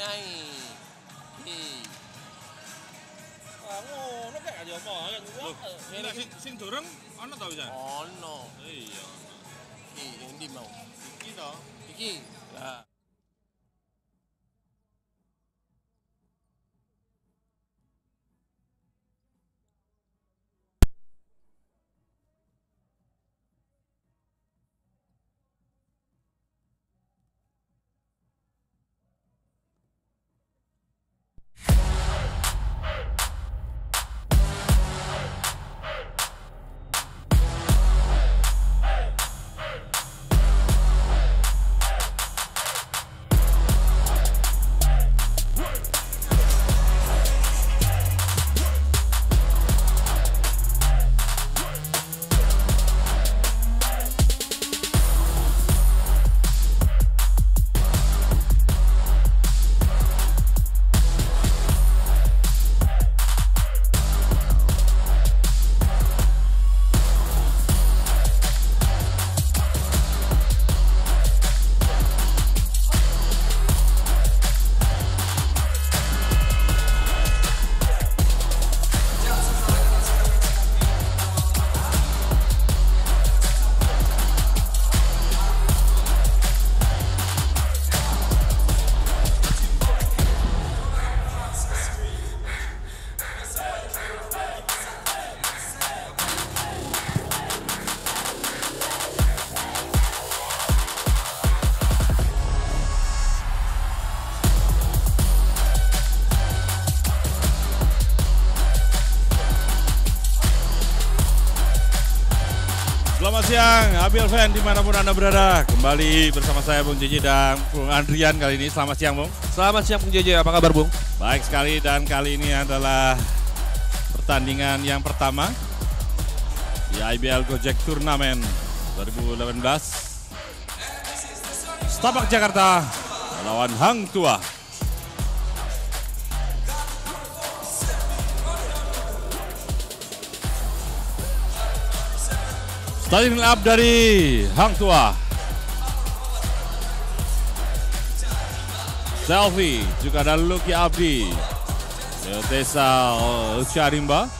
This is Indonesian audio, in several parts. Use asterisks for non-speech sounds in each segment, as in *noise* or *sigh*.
nih ai. Hmm. Ah ngono gak aja apa ya. Lah sing sing dorong ana ta wis. Ono. Iya. Iki endi mau? Iki to. Iki. Lah. Abil fan di mana pun Anda berada. Kembali bersama saya Bung Jiji dan Bung Andrian kali ini. Selamat siang Bung. Selamat siang Bung JJ, apa kabar Bung? Baik sekali dan kali ini adalah pertandingan yang pertama di IBL Gojek Turnamen 2018. Setapak Jakarta melawan Hang Tua. Starting up dari Hang Tua. Selfie juga ada Lucky Abdi. Tesa Charimba.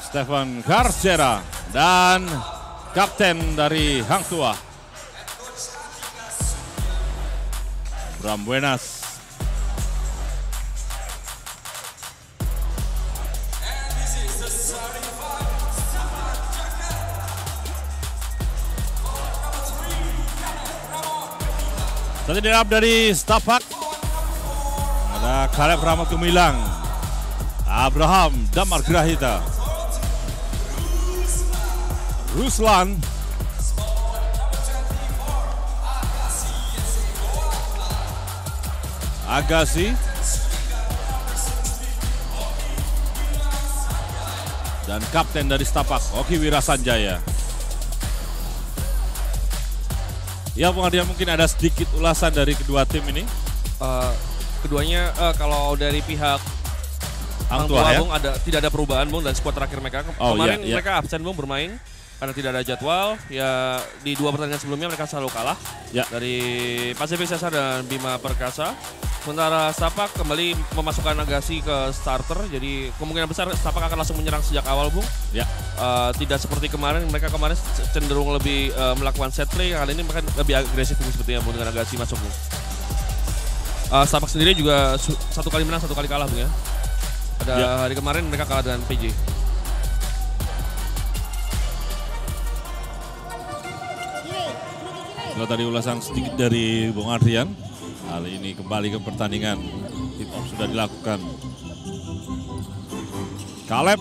Stefan Garcera dan kapten dari Hang Tua. Bram Buenas. Satu dirap dari Stapak. Ada Kaleb Rahmat Gumilang. Abraham Damar Grahita. Ruslan. Agassi. Dan kapten dari Stapak, Oki Wirasanjaya. Ya, Bung Adian mungkin ada sedikit ulasan dari kedua tim ini. Eh, keduanya eh, kalau dari pihak Hang Hang Tua Tua ya. Bung ada tidak ada perubahan Bung dan skuad terakhir mereka. Ke- Oh, Kemarin iya, iya. mereka absen Bung bermain karena tidak ada jadwal. Ya di dua pertandingan sebelumnya mereka selalu kalah Ya. dari Pacific Cesar dan Bima Perkasa. Sementara Stapak kembali memasukkan Agassi ke starter, jadi kemungkinan besar Stapak akan langsung menyerang sejak awal, Bung. Ya. Eh, tidak seperti kemarin, mereka kemarin cenderung lebih eh, melakukan set play, kali ini mereka lebih agresif Bung, sepertinya Bung dengan Agassi masuk, Bung. Eh, Stapak sendiri juga satu kali menang, satu kali kalah, Bung ya. Ada Ya. hari kemarin mereka kalah dengan PJ. Kalau tadi ulasan sedikit dari Bung Adrian, kali ini kembali ke pertandingan. Tip off sudah dilakukan. Kaleb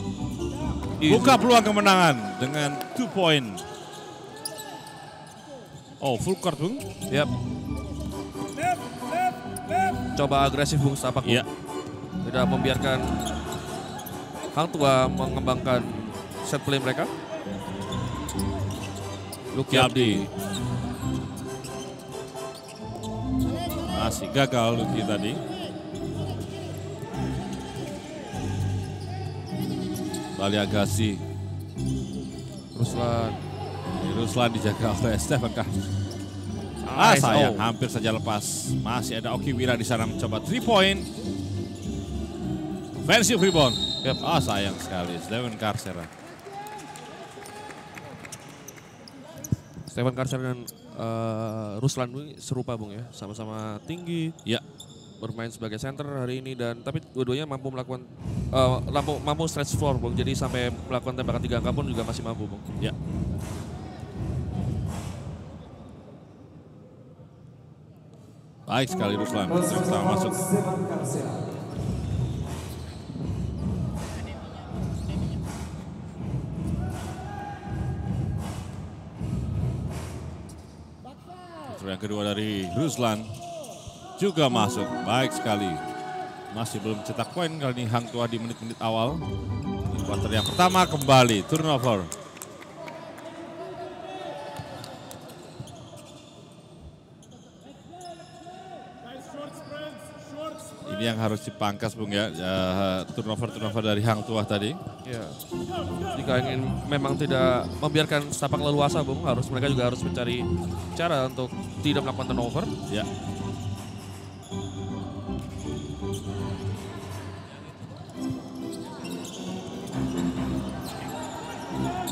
buka peluang kemenangan dengan 2 point. Oh, full court, Bung. Yap. Coba agresif Bung Stapak. Bung. Iya. Tidak membiarkan Hang Tua mengembangkan set play mereka. Luki Abdi. Masih gagal Luki tadi. Bali Agassi. Ruslan. Ruslan dijaga oleh *laughs* Stephen Kah. Ah Nice. sayang, Oh. hampir saja lepas. Masih ada Oki Wira di sana mencoba 3 point. Offensive rebound. Yep. Ah sayang sekali, Stephen Carcera. Stephen Karcer dan eh, Ruslan serupa Bung ya, sama-sama tinggi, Ya, bermain sebagai center hari ini dan tapi dua-duanya mampu melakukan eh, mampu, mampu stretch floor Bung. Jadi sampai melakukan tembakan tiga angka pun juga masih mampu Bung. ya. Baik sekali Ruslan, masuk. Yang kedua dari Ruslan juga masuk. Baik sekali. Masih belum cetak poin kali ini Hang Tua di menit-menit awal. Di yang pertama kembali turnover. Ini yang harus dipangkas Bung ya, turnover-turnover dari Hang Tua tadi. Ya. Jika ingin memang tidak membiarkan setapak leluasa Bung, harus mereka juga harus mencari cara untuk tidak melakukan turnover. Ya.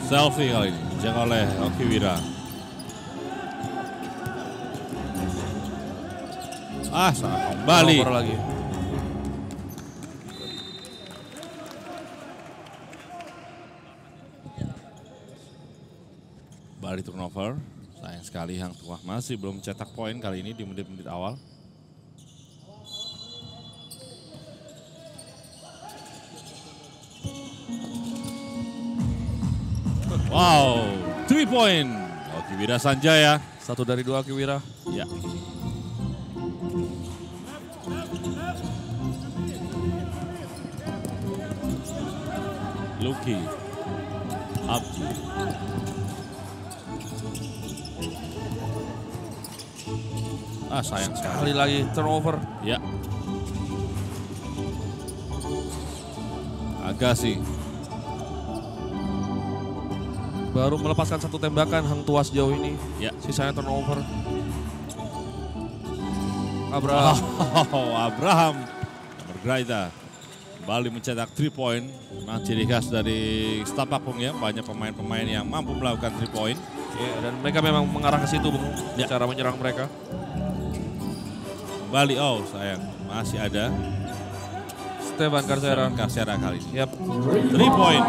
Selfie kali ini, dijaga oleh Oki Wira. Ah, salah kembali. Lagi. Bali turnover. Sekali Hang Tuah masih belum cetak poin kali ini di menit-menit awal. Wow, three point. Oki Wira Sanjaya. Satu dari dua Kiwira. Ya. Luki. Abdi. Ah sayang sekali. Kali lagi turnover. Ya. Agassi. Baru melepaskan satu tembakan Hang Tua sejauh ini. Ya. Sisanya turnover. Abraham. Oh, *laughs* Abraham Bergraita kembali mencetak 3 point. Memang ciri khas dari Stapakung ya, banyak pemain-pemain yang mampu melakukan 3 point. Ya, dan mereka memang mengarah ke situ Bung, Ya. cara menyerang mereka. Kembali, oh sayang, masih ada Stefan Carcera. Kasera kali ini. Yap. 3 point.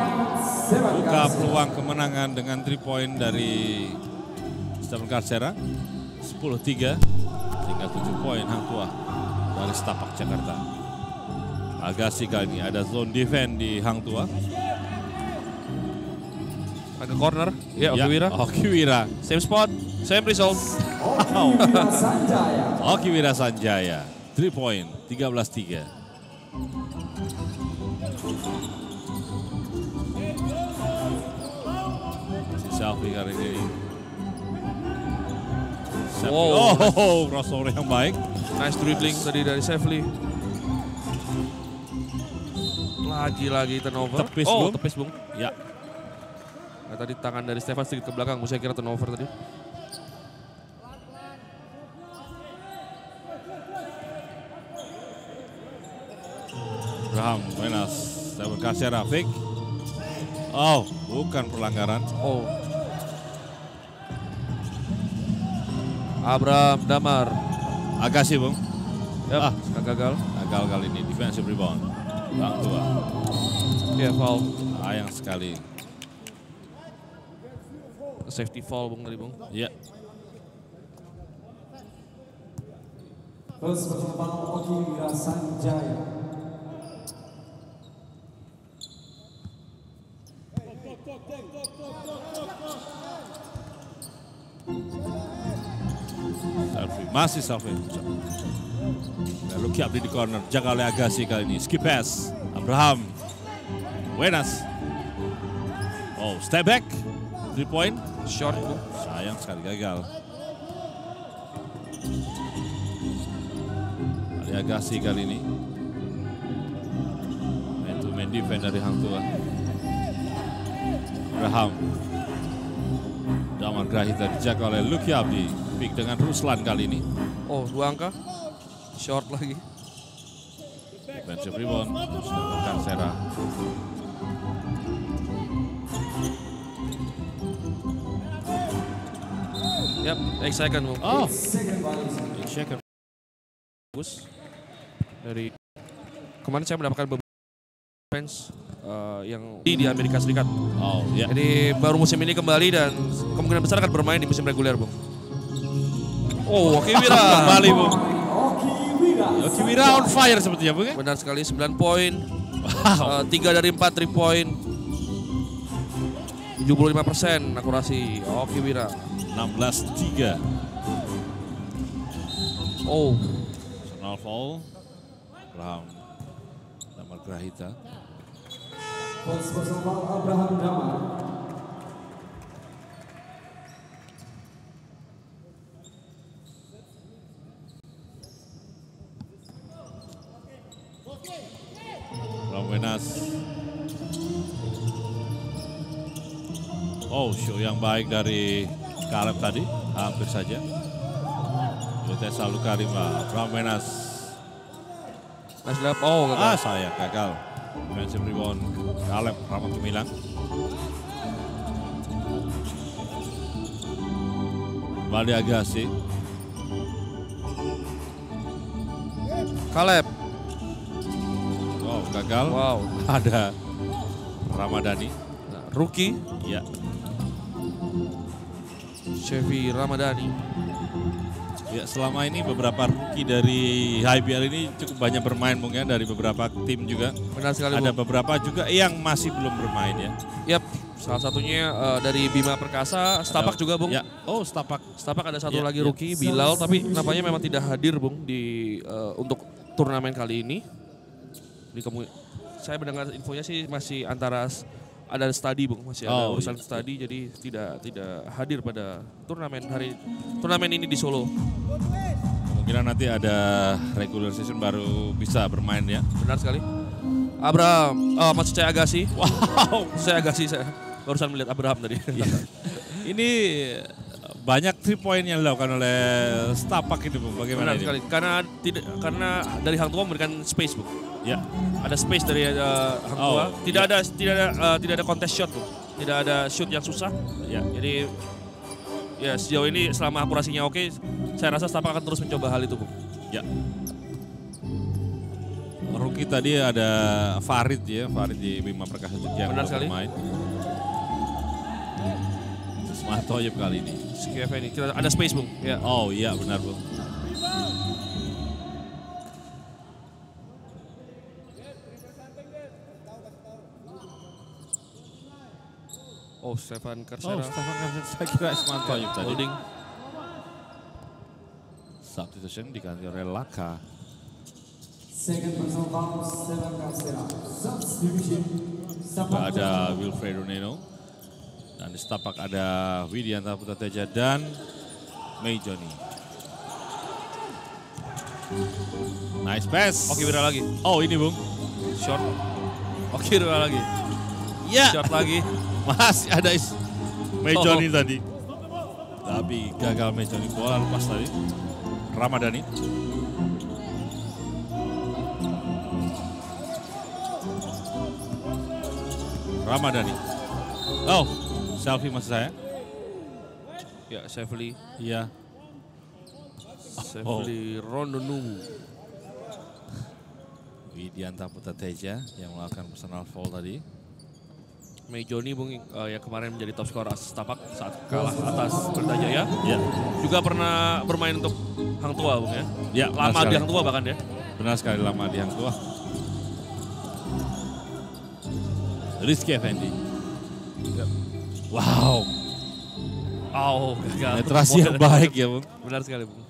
Buka peluang kemenangan dengan 3 point dari Stephen Carcera. 10-3, tinggal 7 poin Hang Tua dari Stapak Jakarta. Agassi kali ini ada zone defense di Hang Tua. Agak corner. Ya, Oki Ya, Wira. Oki Wira. Same spot, same result. Wow. Oki Wira Sanjaya. 3 point, 13-3. Si Selfie kali ini. Wow. Oh, crossover yang baik. Nice dribbling tadi dari Sefli. Lagi-lagi turnover. Tepis, oh, Bung. tepis Bung. Ya, Nah, tadi tangan dari Stefan sedikit ke belakang, saya kira turnover tadi. Wenas. Stephen Kasera, fake. Oh, bukan pelanggaran. Oh. Abraham Damar. Agassi, Bung. Yap, Ah. gagal. Gagal kali ini, defensive rebound. Bang tua. Ya, foul. Sayang sekali. Safety foul Bung tadi Bung. Ya, Terus penumpang Oki Wira Sanjaya. selfie. Masih selfie. Lalu Kiabdi di corner. Jaga oleh Agassi kali ini. Skip pass. Abraham. Wenas. Oh, step back. Three point. Short Bung. Sayang sekali gagal. Ali Agassi kali ini. Man to man defense dari Hang Tua. Abraham. Damar Grahita dijaga oleh Lucky Abdi. Pick dengan Ruslan kali ini. Oh, dua angka. Short lagi. Defensive rebound. Sedangkan Kansera. Yap, X second Bung. Oh, Second big shaker. bagus dari kemarin saya mendapatkan beberapa fans eh, yang di, di Amerika Serikat. Oh, ya. Jadi baru musim ini kembali dan kemungkinan besar akan bermain di musim reguler, Bung. Oh, Oki Wira. *laughs* Kembali, Bung. Oki Wira. On fire sepertinya, Bung ya? Benar sekali 9 poin. Wow. Eh, 3 dari 4 3 poin. 75 persen akurasi Oki Wira. 16-3. Oh, Personal foul. Abraham. Damar Grahita. Personal foul Abraham Damar. Ramenas. Oh, show yang baik dari Kaleb tadi. Hampir saja. Yotes selalu Karima. Ramenas. nice lap. Oh, Ah, gagal. sayang gagal. Defensive rebound. Kaleb Rahmat Gemilang. Kembali Agassi. Kaleb. Oh, gagal. Wow. Ada Ramadhani. Nah, rookie Ya, Chevy Ramadhani. Ya selama ini beberapa rookie dari IBL ini cukup banyak bermain mungkin dari beberapa tim juga. Benar sekali, Ada Bung. beberapa juga yang masih belum bermain ya. Yap, salah satunya eh, dari Bima Perkasa, Stapak juga, Bung. Ya, oh Stapak. Stapak ada satu Ya, lagi ya. rookie Bilal tapi nampaknya memang tidak hadir Bung di eh, untuk turnamen kali ini. Di saya mendengar infonya sih masih antara ada study Bung, masih ada Oh, urusan iya. study jadi tidak tidak hadir pada turnamen hari turnamen ini di Solo. Kemungkinan nanti ada regular season baru bisa bermain ya. Benar sekali. Abraham, oh, maksud saya Agassi. Wow. Saya Agassi saya barusan melihat Abraham tadi. Ini banyak three point yang dilakukan oleh Stapak itu Bung. Bagaimana Benar ini? sekali. Karena tidak karena dari Hang Tua memberikan space Bung. Ya. ada space dari uh, Hang Oh, Tua. Tidak iya. ada tidak ada uh, tidak ada contest shot tuh. Tidak ada shoot yang susah. Ya. Jadi ya sejauh ini selama akurasinya oke, saya rasa Stapak akan terus mencoba hal itu, Bung. Ya. Rookie tadi ada Farid ya, Farid di Bima Perkasa Jogja yang Benar belum sekali. bermain. Ismail Toyib kali ini. Skf ini kita ada space, Bung. Ya. Oh iya benar Bung. Oh, Stefan Oh, Kersera. Stefan Karsel, saya kira Ismail Toyib tadi. holding. Substitution diganti oleh Laka. Second personal foul Stefan Castera. Substitution. Juga ada Wilfredo Neno. Dan di setapak ada Widianta Putateja dan Mei Joni. Nice pass. Oke, Wira lagi. Oh ini Bung. Short. Oke, Wira lagi. Ya. Short lagi. Masih ada is Mei Oh. Tadi. Tapi gagal Mei Joni. Bola lepas tadi. Ramadhani. Ramadhani. Oh, selfie maksud saya. Ya, Safely. Iya. Safely Rondonu. Widianta Putateja yang melakukan personal foul tadi. Mei Joni Bung eh, yang kemarin menjadi top skor Stapak saat kalah atas Pelita Jaya. Ya, Juga pernah bermain untuk Hang Tua Bung ya. ya Lama sekali. di Hang Tua bahkan ya. Benar sekali lama di Hang Tua. Rizky Effendi. Wow, Oh, gagal. penetrasi yang baik ya Bung. Benar sekali, Bung.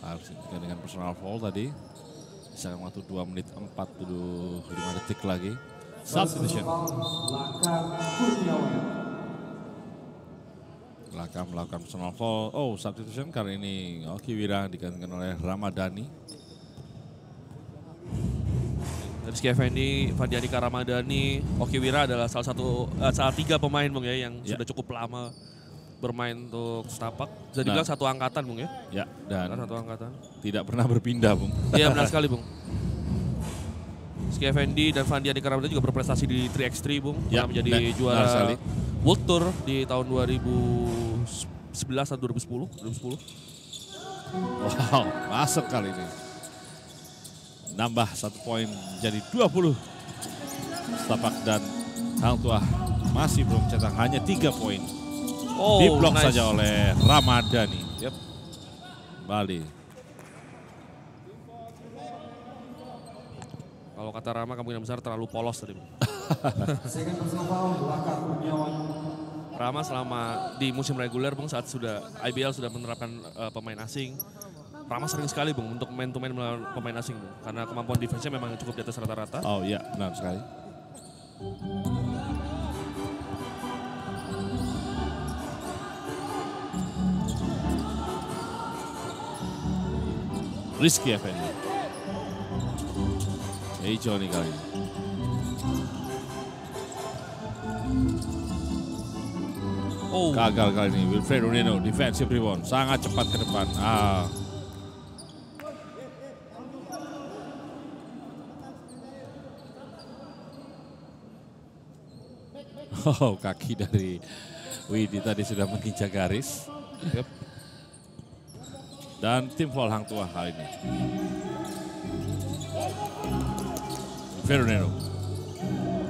Harus dengan personal foul tadi. Bisa waktu 2 menit 45 detik lagi. Substitution. Laka melakukan personal foul. Oh, substitution kali ini Oki Wira digantikan oleh Ramadhani. Rizky Effendi, Fandianika Ramadhani, Oki Wira adalah salah satu eh, salah tiga pemain Bung ya yang Ya. sudah cukup lama bermain untuk Stapak. Bisa dibilang Nah. satu angkatan Bung ya. Ya, dan satu angkatan. tidak pernah berpindah, Bung. Iya benar sekali Bung. *laughs* Ski Effendi dan Fandi Adi Karamada juga berprestasi di 3x3 Bung. Ya, Pernah menjadi benar juara sekali. World Tour di tahun 2011 atau 2010. 2010. Wow, masuk kali ini. Nambah satu poin jadi 20. Setapak dan Hang Tuah masih belum cetak hanya tiga poin. Oh, Diblok nice. saja oleh Ramadhani. Yep. Bali. Kalau kata Rama kemungkinan besar terlalu polos tadi. Rama selama di musim reguler Bung saat sudah IBL sudah menerapkan eh, pemain asing. Rama sering sekali Bung untuk main to main melawan pemain asing Bung. Karena kemampuan defense-nya memang cukup di atas rata-rata. Oh iya, benar sekali. Rizky Effendi. Nih kali ini. Oh, Gagal kali ini Wilfredo Neno defensive rebound sangat cepat ke depan. Ah. *laughs* Oh, kaki dari Widi tadi sudah menginjak garis. Yep. Dan tim Hang Tua kali ini. Neno.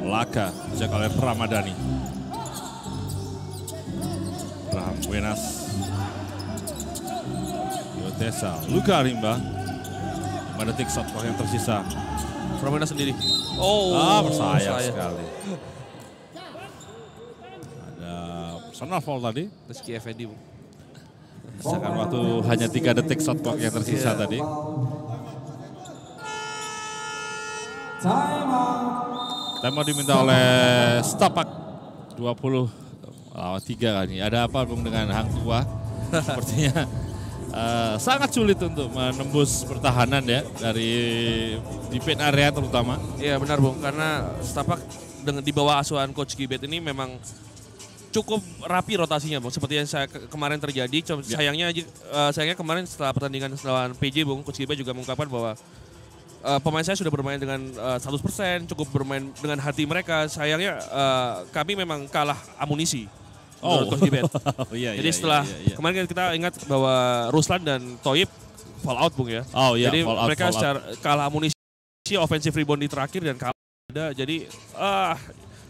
Laka, jaga oleh Pramadani. Abraham Buenas. Yotesa, Luka Rimba. 5 detik shot clock yang tersisa. Pramana sendiri. Oh, ah, bersayap saya. sekali. Ada personal foul tadi. Rizky Effendi. Misalkan waktu hanya 3 detik shot clock yang tersisa Iya. tadi. Time out. Tema diminta oleh Stapak 20 lawan 3 kali ini. Ada apa Bung dengan Hang Tua? *laughs* Sepertinya eh, sangat sulit untuk menembus pertahanan ya dari di paint area terutama. Iya benar Bung, karena Stapak dengan di bawah asuhan Coach Gibet ini memang cukup rapi rotasinya Bung. Seperti yang saya ke- kemarin terjadi, Cuma Ya. sayangnya aja- eh, sayangnya kemarin setelah pertandingan lawan PJ Bung, Coach Gibet juga mengungkapkan bahwa eh, pemain saya sudah bermain dengan eh, 100%, cukup bermain dengan hati mereka. Sayangnya eh, kami memang kalah amunisi. menurut Coach Gibet. *laughs* Oh, iya, Jadi iya, setelah iya, iya. kemarin kan kita ingat bahwa Ruslan dan Toyib fall out Bung ya. Oh iya, Jadi fall out, mereka secara kalah amunisi offensive rebound di terakhir dan kalah ada. Jadi ah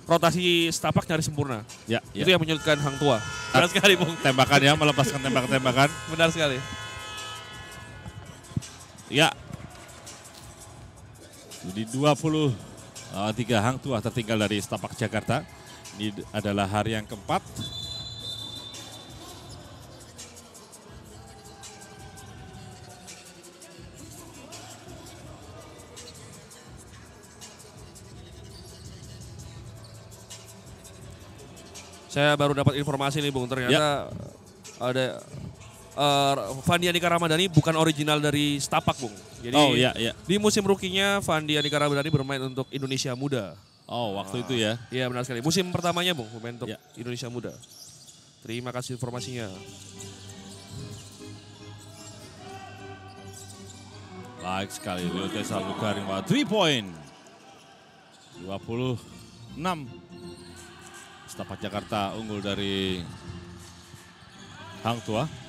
rotasi Stapak nyari sempurna. Ya, ya. Itu yang menyulitkan Hang Tua. Benar sekali Bung. tembakan ya, melepaskan tembakan-tembakan. Benar sekali. Ya. 20 uh, tiga Hang Tua tertinggal dari Stapak Jakarta. Ini adalah hari yang keempat. Saya baru dapat informasi nih Bung, ternyata ada uh, Fandi Andika Ramadhani bukan original dari Stapak Bung. Jadi oh iya, iya. di musim rukinya Fandi Andika Ramadhani bermain untuk Indonesia Muda. Oh waktu itu ya. Iya benar sekali. Musim pertamanya Bung, bermain untuk Ya. Indonesia Muda. Terima kasih informasinya. Baik sekali, Leo Tesa Lukaring 3 point. 26. Setapak Jakarta unggul dari Hang Tua.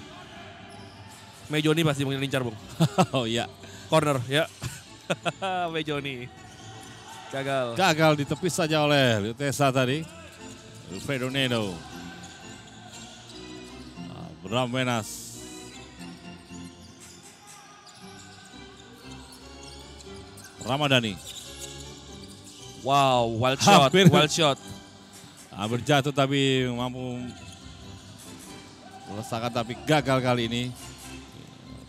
Mejoni pasti mungkin lincar Bung. *laughs* oh iya, Corner ya. *laughs* Mejoni. Gagal. gagal ditepis saja oleh Leo Tesa tadi. Alfredo Neno. Bram Wenas. Ramadhani. Wow, wild shot, Hampir. wild shot. Hampir jatuh tapi mampu melesakan tapi gagal kali ini.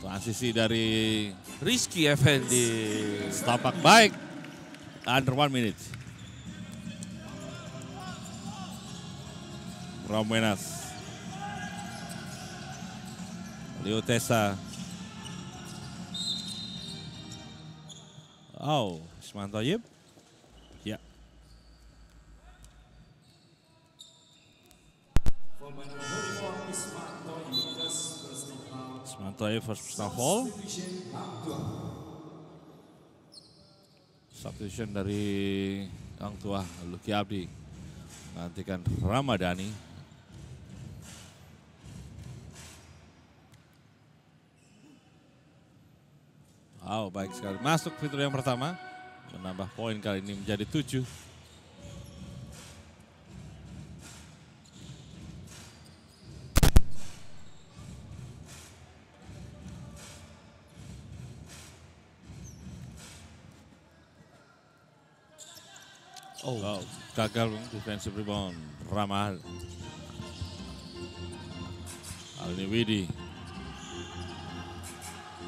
Transisi dari Rizky Effendi. Setapak baik. Under one minute. Romenas. Leo Tesa. Oh, Isman Toyib. Ya. Personal foul. Substitution dari Hang Tua Luki Abdi menggantikan Ramadhani. Wow, baik sekali. Masuk fitur yang pertama. Menambah poin kali ini menjadi tujuh. Oh, gagal Bung, defensive rebound. Ramal. Alni Widi.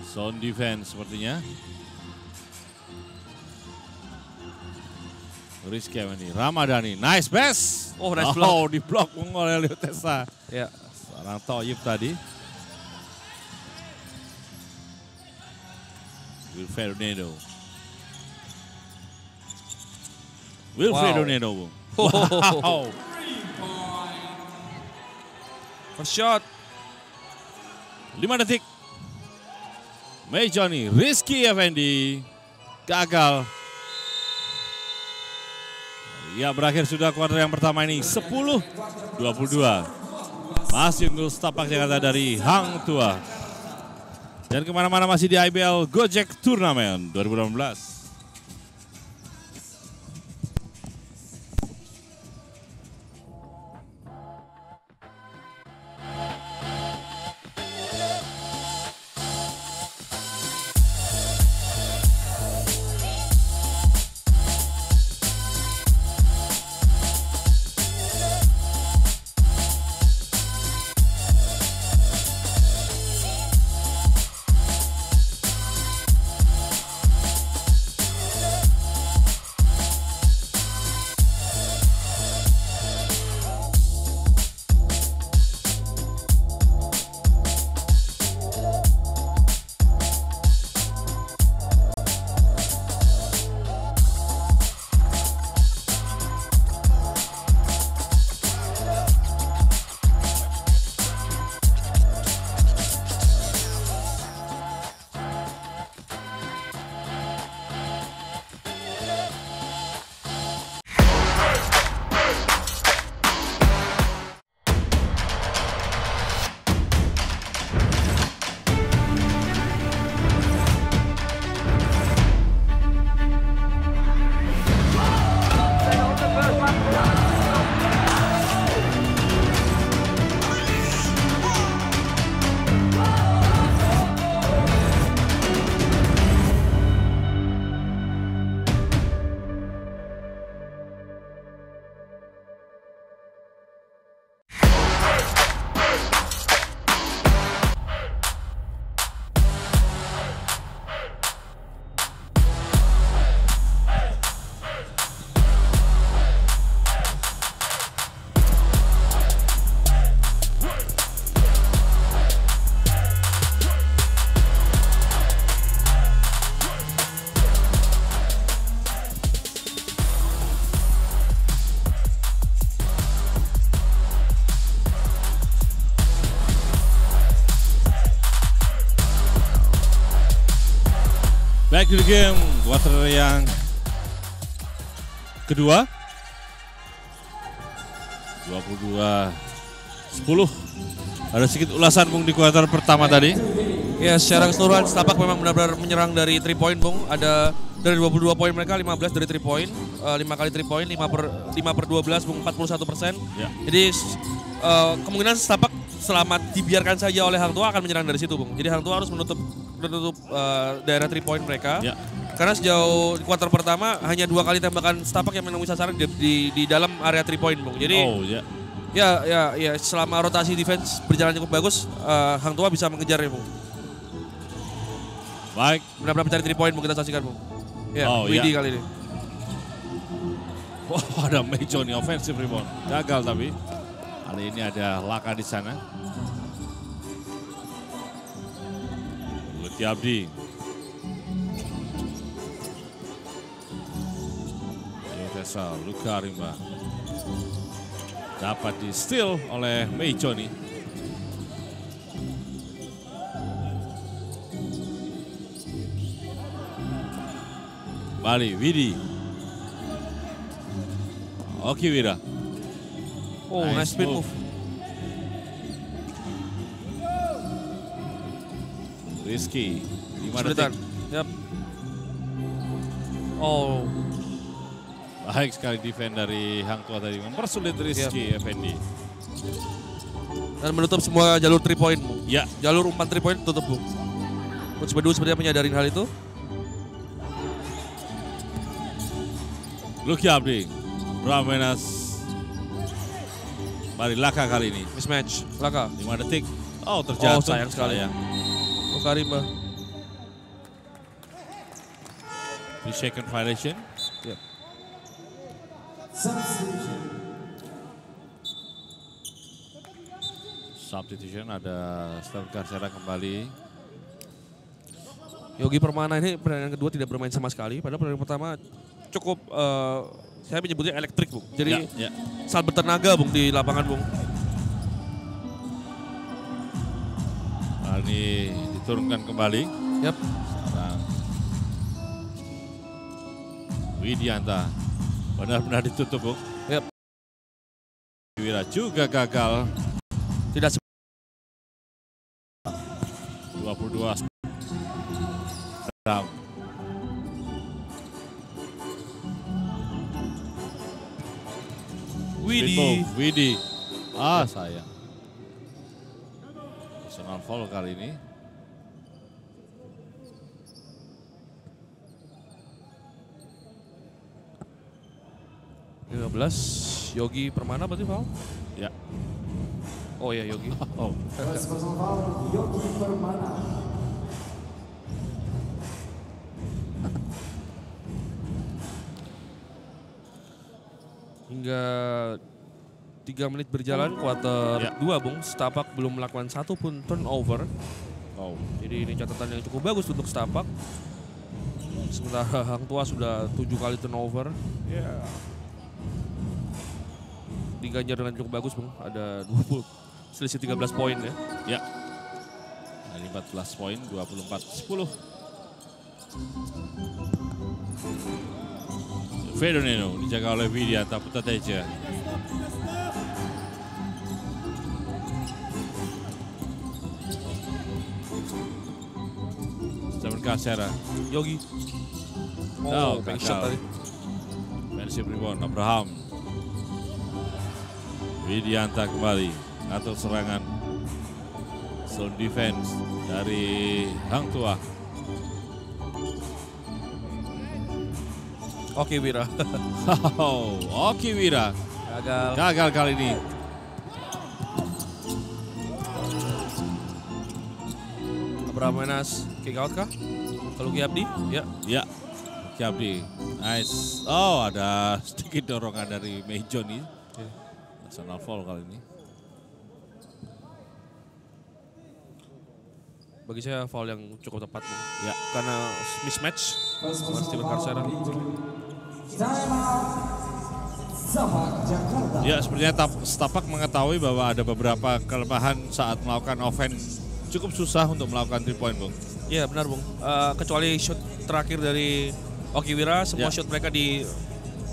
Zone defense sepertinya. Rizky Effendi, Ramadhani, nice pass. Oh, nice Oh, di blok oleh Leo Tessa. Ya. Seorang Toyib tadi. Nedo. Wilfredo Wow. Bung. Wow. First shot. 5 detik. Mei Johnny, Rizky Effendi gagal. Ya berakhir sudah kuarter yang pertama ini 10-22. Masih unggul setapak Jakarta dari Hang Tua. Dan ke mana-mana masih di IBL Gojek Turnamen 2018. Back to the game, quarter yang kedua. 22 10. Ada sedikit ulasan Bung di kuarter pertama tadi. Ya secara keseluruhan Setapak memang benar-benar menyerang dari 3 point Bung. Ada dari 22 poin mereka 15 dari 3 point. Eh, 5 kali 3 point 5 per 5 per 12 Bung 41 persen. Ya. Jadi eh, kemungkinan Setapak selama dibiarkan saja oleh Hang Tua akan menyerang dari situ Bung. Jadi Hang Tua harus menutup menutup eh, daerah 3 point mereka. Ya. Karena sejauh kuarter pertama hanya dua kali tembakan Setapak yang menemui sasaran di, di, di dalam area 3 point Bung. Jadi Oh ya. ya ya ya selama rotasi defense berjalan cukup bagus eh, Hang Tua bisa mengejar ya Bung. Baik. Benar-benar mencari 3 point Bung kita saksikan Bung. Ya, Oh, Widi iya. kali ini. Wah, *laughs* ada Mei Johnny offensive rebound. Gagal tapi. Kali ini ada Laka di sana. Yabdi, Abdi. Luka Rimba. Dapat di steal oleh Mei Joni. Bali, Widi. Oki Wira. Oh, nice, nice move. move. Rizky. 5 Kesulitan. detik. Yap. Oh, Baik sekali defend dari Hang Tua tadi. Mempersulit Rizky Effendi. dan menutup semua jalur 3 point. Ya, Jalur umpan 3 point tutup, Bung. Coach Bedu sepertinya menyadarin hal itu. Lucky Abdi. Brahmenas. Bari Laka kali ini. Mismatch. Laka. 5 detik. Oh terjatuh. Oh, sayang sekali. Sayang. Karimba. Di second violation. Substitution. Substitution ada Stephen Garcera kembali. Yogi Permana ini pertandingan kedua tidak bermain sama sekali. Padahal pertandingan pertama cukup eh, saya menyebutnya elektrik, Bung. Jadi ya, ya. sangat bertenaga, Bung, di lapangan, Bung. Nah, ini diturunkan kembali. Yap. Sekarang Widianta benar-benar ditutup, Bung. Yap. Wira juga gagal. Tidak se- 22 Sedang. Widi. Widi. Ah, sayang. Personal foul kali ini. Lima belas Yogi Permana berarti foul? Ya. Oh ya Yogi. *laughs* Oh, Yogi Permana. Hingga tiga menit berjalan kuarter Ya. dua Bung. Stapak belum melakukan satu pun turnover. oh. Jadi ini catatan yang cukup bagus untuk Stapak. Sementara Hang Tua sudah tujuh kali turnover. Ya. Diganjar dengan cukup bagus Bung. Ada 20 selisih 13 poin ya. Ya. Ini 14 poin, 24 10. Fedoneno dijaga oleh Widianta Putra Teja. Stephen Kasera, Yogi. Oh, Oh, back shot tadi. Defensive rebound Abraham. Widianta kembali ngatur serangan. Zone defense dari Hang Tua. Oke Wira. *laughs* Oh, Oki Wira Gagal. gagal kali ini. Abraham Menas kick out kah? Kalau Ki Abdi? Ya. Ya, Oki Abdi. Nice. Oh, ada sedikit dorongan dari Mejon nih. Ya. National foul kali ini. Bagi saya foul yang cukup tepat Bung. Ya. Karena mismatch. First Steven personal Carcera. foul, Time out. Sabak Jakarta. Ya, sepertinya Tap- Stapak mengetahui bahwa ada beberapa kelemahan saat melakukan offense. Cukup susah untuk melakukan three point, Bung. Iya benar Bung. Eh, kecuali shot terakhir dari Oki Wira, semua Ya. shot mereka di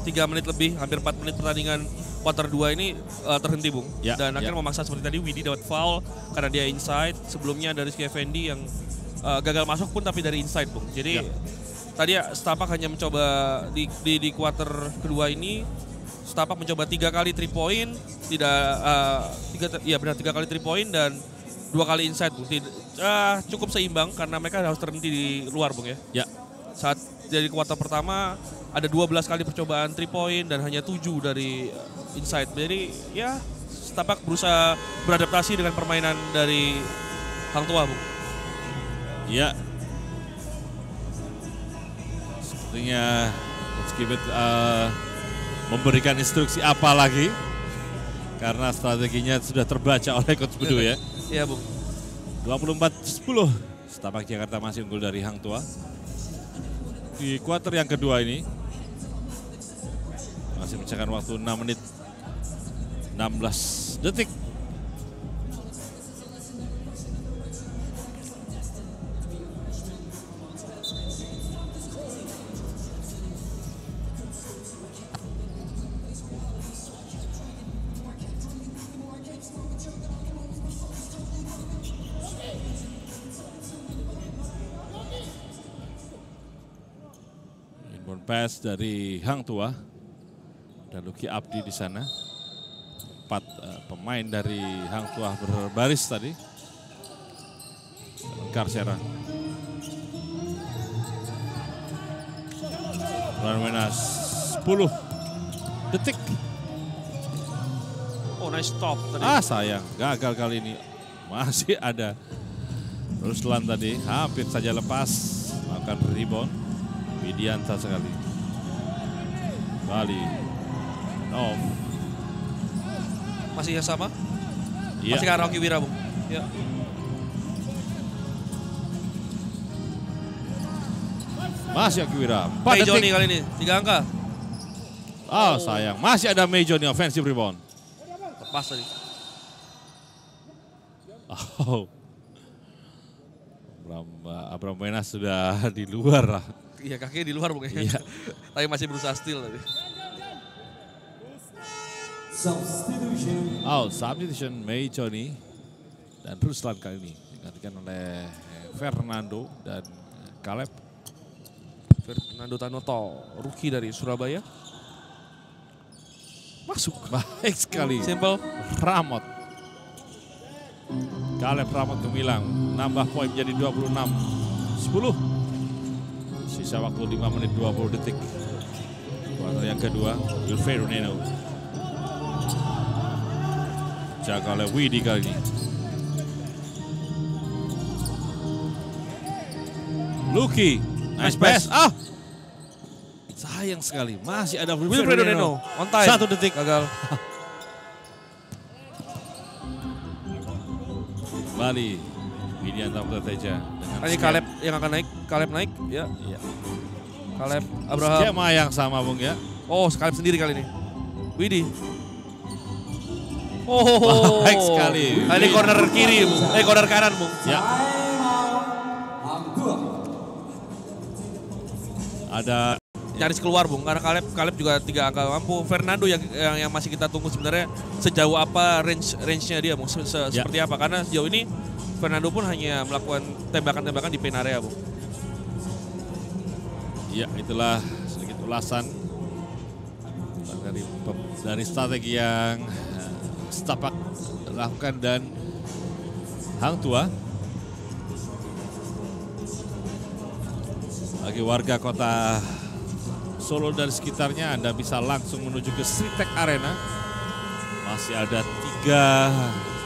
3 menit lebih, hampir 4 menit pertandingan quarter 2 ini eh, terhenti Bung. Ya, Dan akhirnya ya. memaksa seperti tadi Widi dapat foul karena dia inside. Sebelumnya dari Rizky Effendi yang eh, gagal masuk pun tapi dari inside Bung. Jadi Ya. tadi ya Stapak hanya mencoba di, di, di quarter kedua ini Stapak mencoba tiga kali three point, tidak eh, tiga iya benar tiga kali three point dan dua kali inside bung. Tid- ah, cukup seimbang karena mereka harus terhenti di luar bung ya. Ya, Saat dari kuartal pertama ada 12 kali percobaan three point dan hanya 7 dari uh, inside. Jadi ya Stapak berusaha beradaptasi dengan permainan dari Hang Tua bung. Ya. Sepertinya Coach Kibet eh, memberikan instruksi apa lagi? Karena strateginya sudah terbaca oleh Coach Bedu ya. *laughs* Iya bung. 24-10. Setapak Jakarta masih unggul dari Hang Tua. Di kuarter yang kedua ini. Masih mencakan waktu 6 menit 16 detik. pass dari Hang Tua. Dan Luki Abdi di sana. Empat eh, pemain dari Hang Tua berbaris tadi. Karsera. Menas 10 detik. Oh nice stop tadi. Ah sayang, gagal kali ini. Masih ada. Ruslan tadi hampir saja lepas. Melakukan rebound. Widianta sekali. Bali. No. Masih yang sama? Iya. Masih kan Rocky Wira, Bung? Ya. Masih. 4 Hey Johnny kali ini, tiga angka. Oh sayang, masih ada Mei Johnny offensive rebound. Lepas tadi. Oh. Abram, Abram Wenas sudah *laughs* di luar lah. Iya kakinya di luar mungkin. Iya. *laughs* Tapi masih berusaha steal tadi. Substitution. Oh, substitution Mei Johnny dan Ruslan kali ini digantikan oleh eh, Fernando dan eh, Caleb. Fernando Tanoto, rookie dari Surabaya. Masuk. Baik sekali. Simple. Ramot. Caleb Ramot gemilang. Nambah poin menjadi 26. 10. Sisa waktu 5 menit 20 detik. Kuartal yang kedua, Wilfredo Neno. Jaga oleh Widi kali ini. Lucky. Nice Nice pass. Ah. Sayang sekali. Masih ada Wilfredo Neno, on time. Satu detik. Gagal. *laughs* Bali. Widianta Teja dengan Ini Caleb yang akan naik. Caleb naik, ya. Iya. Caleb Abraham. Skema yang sama Bung ya. Oh, Caleb sendiri kali ini. Widi. Oh, Baik sekali. Kali ini corner kiri, Bung. Eh, corner kanan, Bung. Ya, ada nyaris keluar bung karena Caleb Caleb juga tiga angka mampu Fernando yang yang, yang masih kita tunggu sebenarnya sejauh apa range range-nya dia bung Se- se- Ya. seperti apa karena sejauh ini Fernando pun hanya melakukan tembakan-tembakan di paint area bung ya itulah sedikit ulasan dari dari strategi yang Setapak lakukan dan Hang Tua. Bagi warga kota Solo dan sekitarnya Anda bisa langsung menuju ke Sritek Arena. Masih ada tiga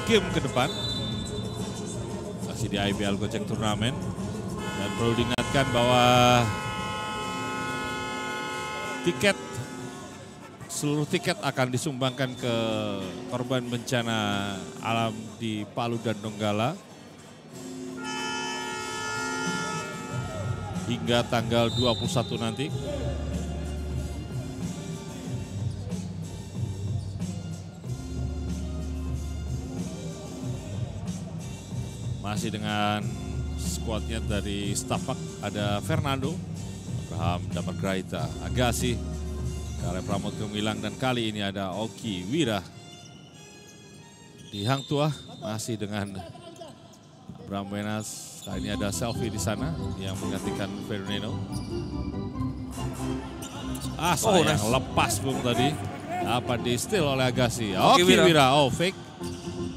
game ke depan. Masih di IBL Gojek Turnamen. Dan perlu diingatkan bahwa tiket seluruh tiket akan disumbangkan ke korban bencana alam di Palu dan Donggala. Hingga tanggal 21 nanti. Masih dengan skuadnya dari Stapak ada Fernando, Abraham dapat Graita, Agassi, Kaleb Pramod Gemilang dan kali ini ada Oki Wira. Di Hang Tua masih dengan Abraham Wenas. Kali ini ada selfie di sana yang menggantikan Ferdinando. Ah sayang, nice. lepas bung tadi. Dapat di steal oleh Agassi. Oki Oki Wira. Wira, oh fake.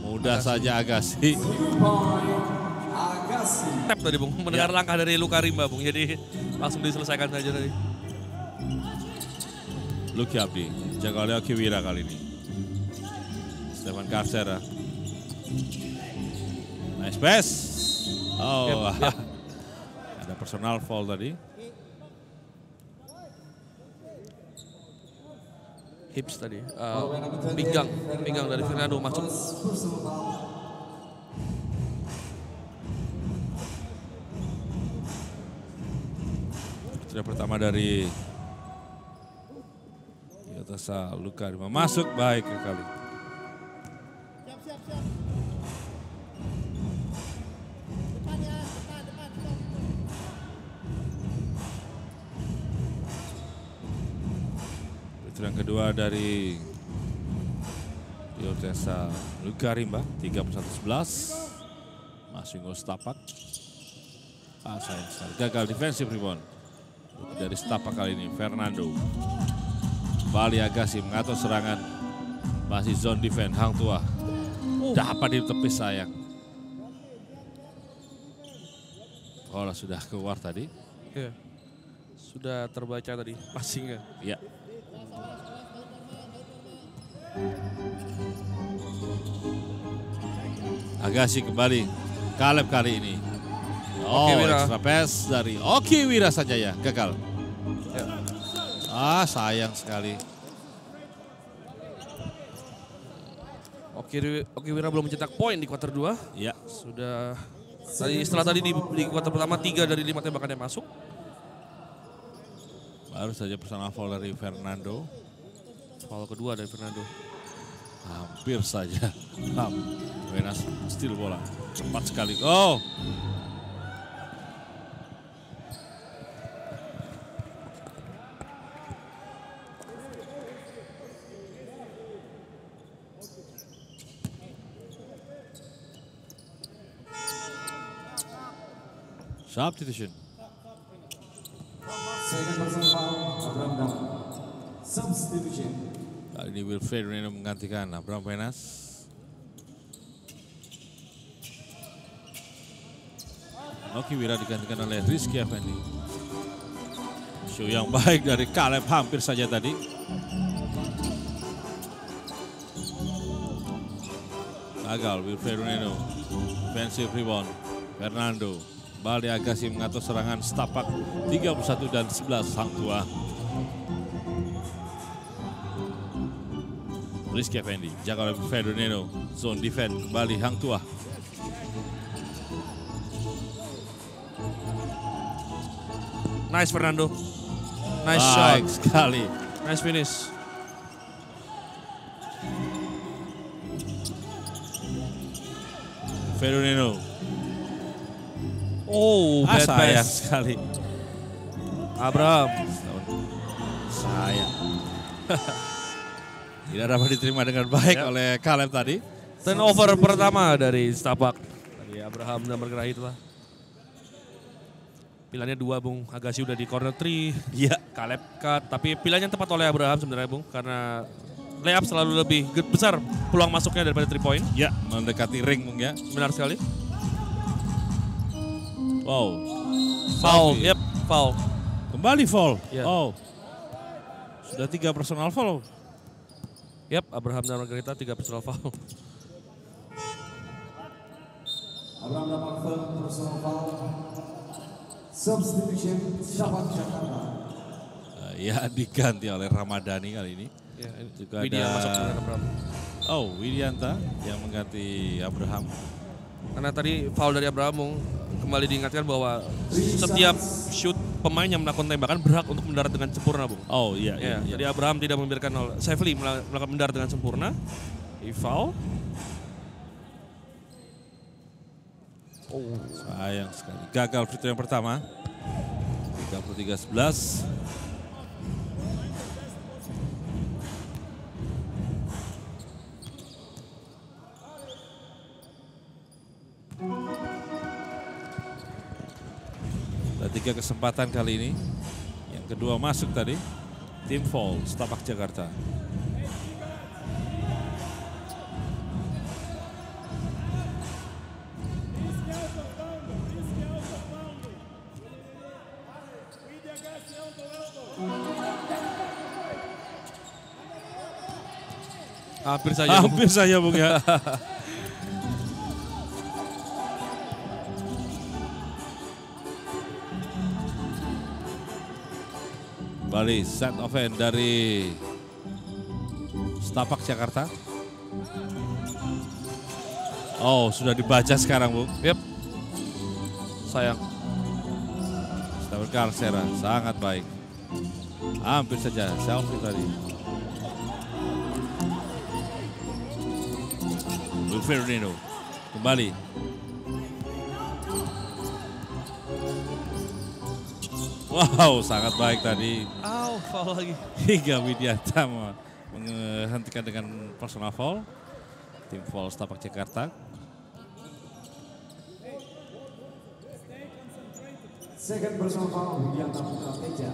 Mudah saja Agassi. Point. Agassi. tap tadi bung mendengar Ya. langkah dari Luka Rimba bung jadi langsung diselesaikan saja tadi Luki Abdi, jaga oleh Oki Wira kali ini. Stefan Carcera. Nice pass. Oh, yap. ada personal foul tadi. hips tadi uh, pinggang pinggang dari Fernando masuk. Sudah pertama dari di atas Luka Rima. Masuk baik kali. Itu yang kedua dari Yotesa Luka Rimba 31-11 masih ngos tapak ah sayang sekali gagal defensive rebound dari Setapak kali ini, Fernando. Bali Agassi mengatur serangan. Masih zone defense, Hang Tua. Dapat ditepis sayang. Bola sudah keluar tadi. Iya. Sudah terbaca tadi passingnya. Ya. Agassi kembali. Kaleb kali ini. Oh, Wira. extra pass dari Oki Wira saja ya, gagal. Ah, sayang sekali. Oke, Oke Wira belum mencetak poin di kuarter 2. Ya, Sudah tadi setelah tadi di, di kuarter pertama tiga dari lima tembakannya masuk. baru saja personal foul dari Fernando. Foul kedua dari Fernando. Hampir saja. *laughs* Ham. Wenas steal bola. Cepat sekali. Oh. Substitution. Kali ini Wilfred Reno menggantikan Abraham Wenas. Oki Wira digantikan oleh Rizky Effendi. Show yang baik dari Caleb hampir saja tadi. Gagal Wilfred Reno. Offensive rebound. Fernando. Balde Agassi mengatur serangan setapak 31 dan 11 Hang Tua. Rizky Effendi, jaga oleh Ferdinando, zone defense kembali Hang Tua. Nice Fernando. Nice shot. Baik sekali. Nice finish. Ferdinando, Oh, ah, bad sayang pass. sekali. Abraham. Sayang. Tidak dapat diterima dengan baik Ya. oleh Caleb tadi. Turnover pertama dari Stapak. Tadi Abraham dan bergerak itulah. Pilihannya dua Bung. Agassi udah di corner three. Iya. Caleb cut. Tapi pilihan yang tepat oleh Abraham sebenarnya Bung. Karena layup selalu lebih besar peluang masuknya daripada three point. Ya, mendekati ring mungkin ya. Benar sekali. Wow. Foul. Yep, foul. Kembali foul. Ya. Oh. Sudah tiga personal foul. Yep, Abraham dan Margarita tiga personal foul. Abraham third personal foul. Substitution, Syabat Jakarta. Eh, ya *laughs* diganti oleh Ramadhani kali ini. Ya, ini Juga Widya ada- masuk dengan Abraham. Oh, Widianta yang mengganti Abraham. Karena tadi foul dari Abraham kembali diingatkan bahwa setiap shoot pemain yang melakukan tembakan berhak untuk mendarat dengan sempurna, Bung. Oh iya, Ya, iya. jadi Abraham tidak membiarkan oleh- Safely mela- melakukan mendarat dengan sempurna. Di foul. Sayang sekali. Gagal free throw yang pertama. 33-11. Tiga kesempatan kali ini. Yang kedua masuk tadi. Tim Fall, Setapak Jakarta. Hampir saja. Hampir saja Bung ya. *laughs* Kembali set offense dari Setapak Jakarta. Oh, sudah dibaca sekarang, Bung. Yep. Sayang. Setapak Karsera, sangat baik. Hampir saja selfie tadi. Ferdinando kembali. Wow, sangat baik tadi. Aw, foul lagi. Hingga Widianta me- menghentikan dengan personal foul. Tim foul Setapak Jakarta. Second personal foul Widianta Putra Teja.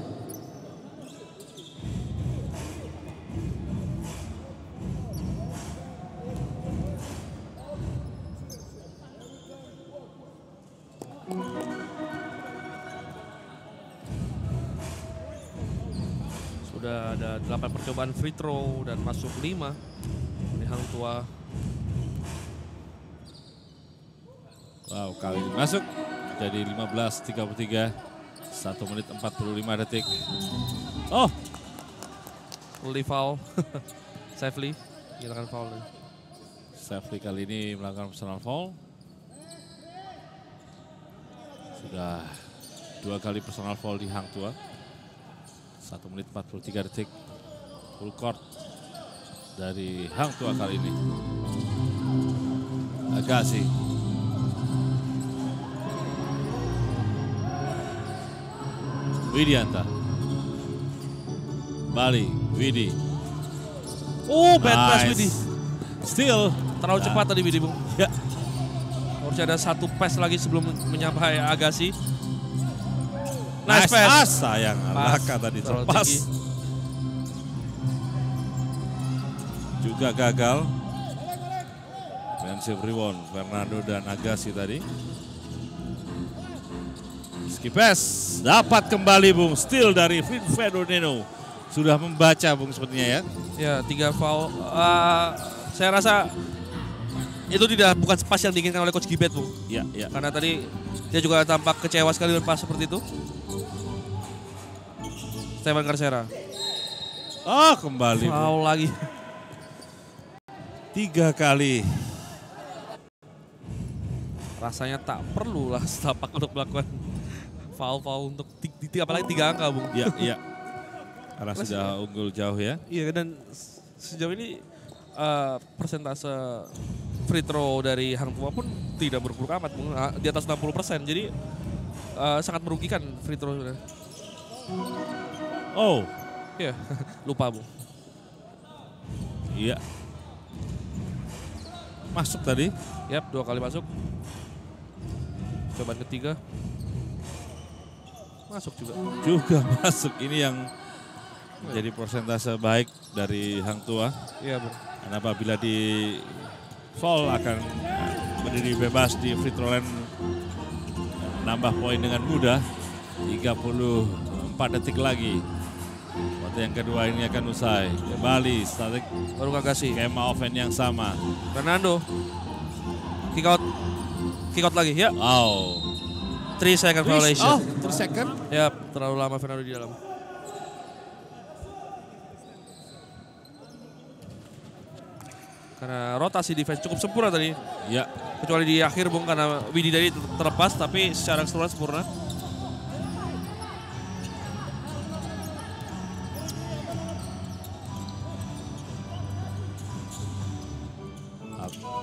Sudah ada 8 percobaan free throw dan masuk 5. Ini Hang Tua Wow, kali ini masuk. Jadi 15-33. 1 menit 45 detik. Oh, Fully foul. *laughs* Safely. Nyatakan foul. Safely kali ini melakukan personal foul. Sudah dua kali personal foul di Hang Tua. 1 menit 43 detik. Full court dari Hang Tua kali ini. Agassi. Widianta. Bali, Widi. Oh, bad pass Nice. Widi. Still. Terlalu Nah. cepat tadi Widi, Bung. Ya, Harusnya ada satu pass lagi sebelum menyampai Agassi. Nice, Nice, pass. pass. Sayang, Pas. Raka tadi terlepas. Juga gagal. Defensive rebound Fernando dan Agassi tadi. Skip pass. Dapat kembali Bung. Steal dari Vincenzo Neno. Sudah membaca Bung sepertinya ya. Ya, tiga foul. Eh, saya rasa itu tidak bukan pas yang diinginkan oleh Coach Gibet, Bung. Ya, ya. Karena tadi dia juga tampak kecewa sekali dengan pas seperti itu. Stefan Carcera. Oh, kembali. Foul lagi. Tiga kali. Rasanya tak perlu lah setapak untuk melakukan foul-foul untuk ti- ti- apalagi tiga angka, Bung. Ya, ya. Karena sudah unggul jauh ya. Iya dan se- sejauh ini eh, persentase free throw dari Hang Tua pun tidak buruk-buruk amat, Bung. Ah, di atas 60 persen. Jadi eh, sangat merugikan free throw. sebenarnya. Oh, Iya, *laughs* lupa Bung. iya. Masuk tadi. Yap, dua kali masuk. Cobaan ketiga. Masuk juga. juga *laughs* masuk. Ini yang menjadi persentase baik dari Hang Tua. Iya, Bung. Karena apabila di foul akan berdiri bebas di free throw line nambah poin dengan mudah 34 detik lagi. Waktu yang kedua ini akan usai. Kembali statik Baru gak kasih. skema offense yang sama. Fernando. Kick out. Kick out lagi. Ya, Wow. 3 second violation. Oh, 3 second. Ya, terlalu lama Fernando di dalam. Karena rotasi defense cukup sempurna tadi. Ya, Kecuali di akhir Bung karena Widi tadi terlepas tapi secara keseluruhan sempurna.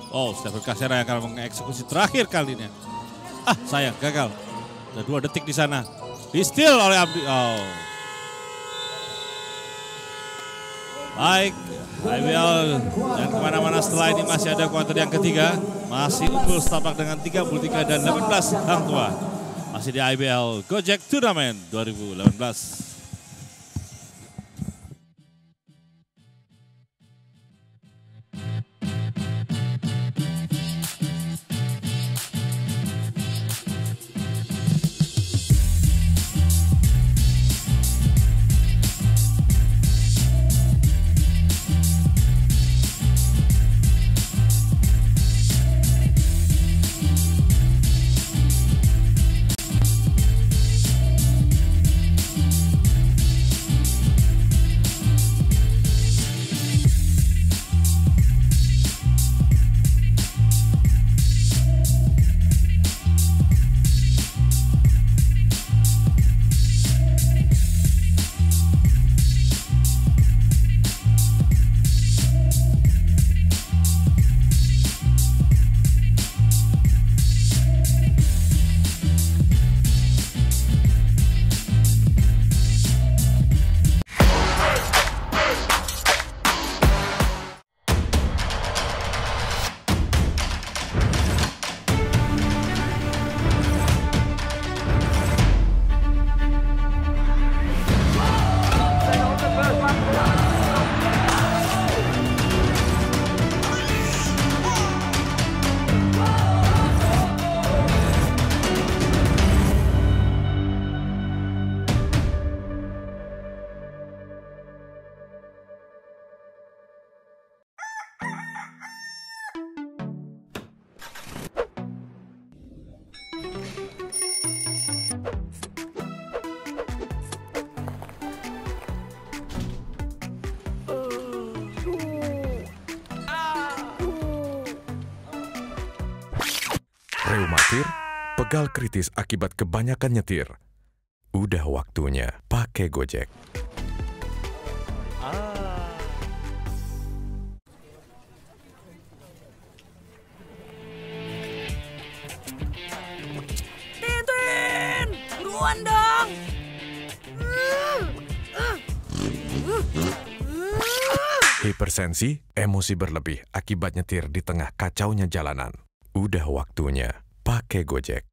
Oh, Stephen Casera yang akan mengeksekusi terakhir kali ini. Ah, sayang, gagal. Ada dua detik di sana. Di steal oleh Abdi. Oh. Baik, IBL dan ke mana-mana setelah ini masih ada kuarter yang ketiga. Masih unggul setapak dengan 33 dan 18 hang tua. Masih di IBL Gojek Tournament 2018. Pegal kritis akibat kebanyakan nyetir. Udah waktunya pakai Gojek. Tintin! Buruan dong! Hipersensi, emosi berlebih akibat nyetir di tengah kacaunya jalanan. Udah waktunya pakai Gojek.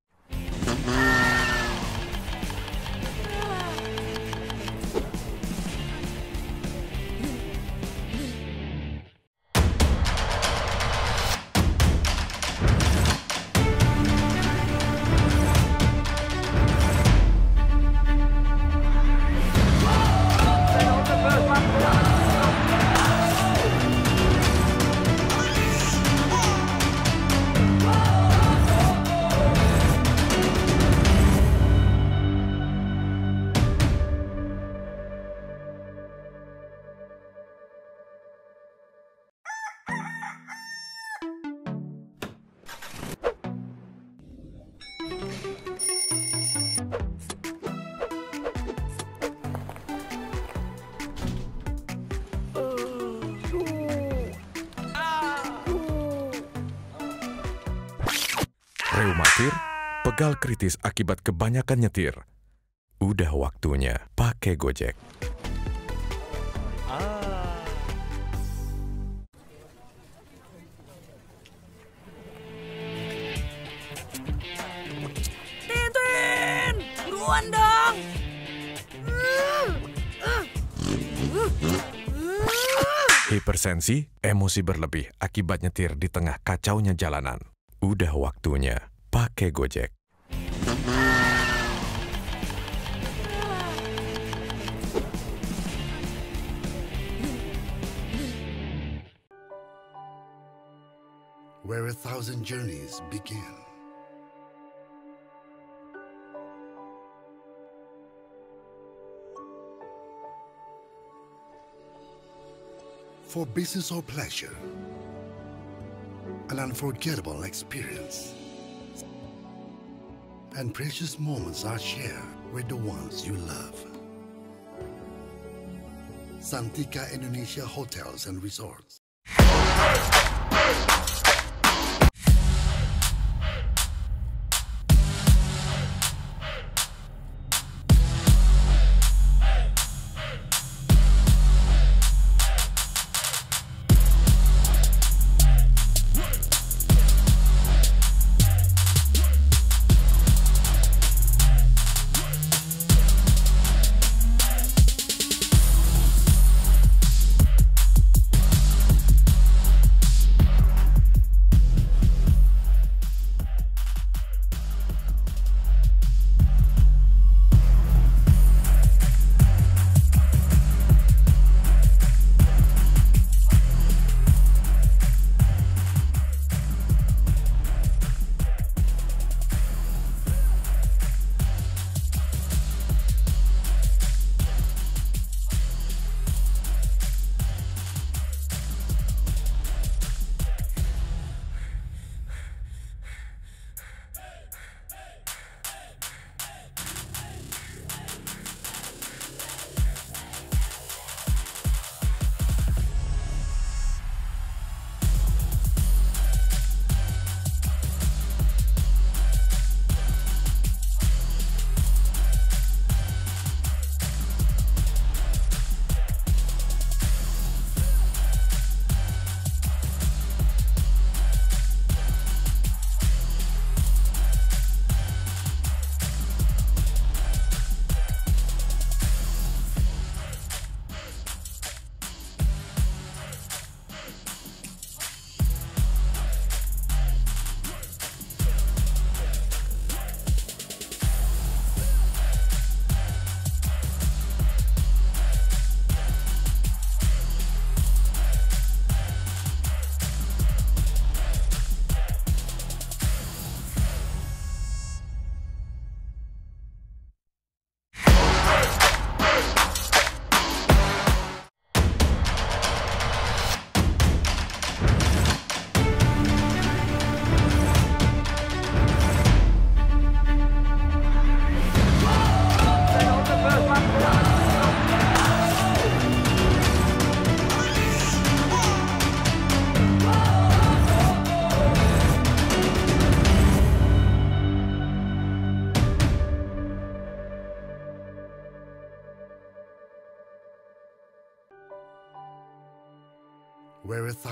Kebanyakan nyetir. Udah waktunya pakai Gojek. Tintin! Buruan dong! Hipersensi, emosi berlebih akibat nyetir di tengah kacaunya jalanan. Udah waktunya pakai Gojek. Where a thousand journeys begin. For business or pleasure, an unforgettable experience. And precious moments are shared with the ones you love. Santika Indonesia Hotels and Resorts.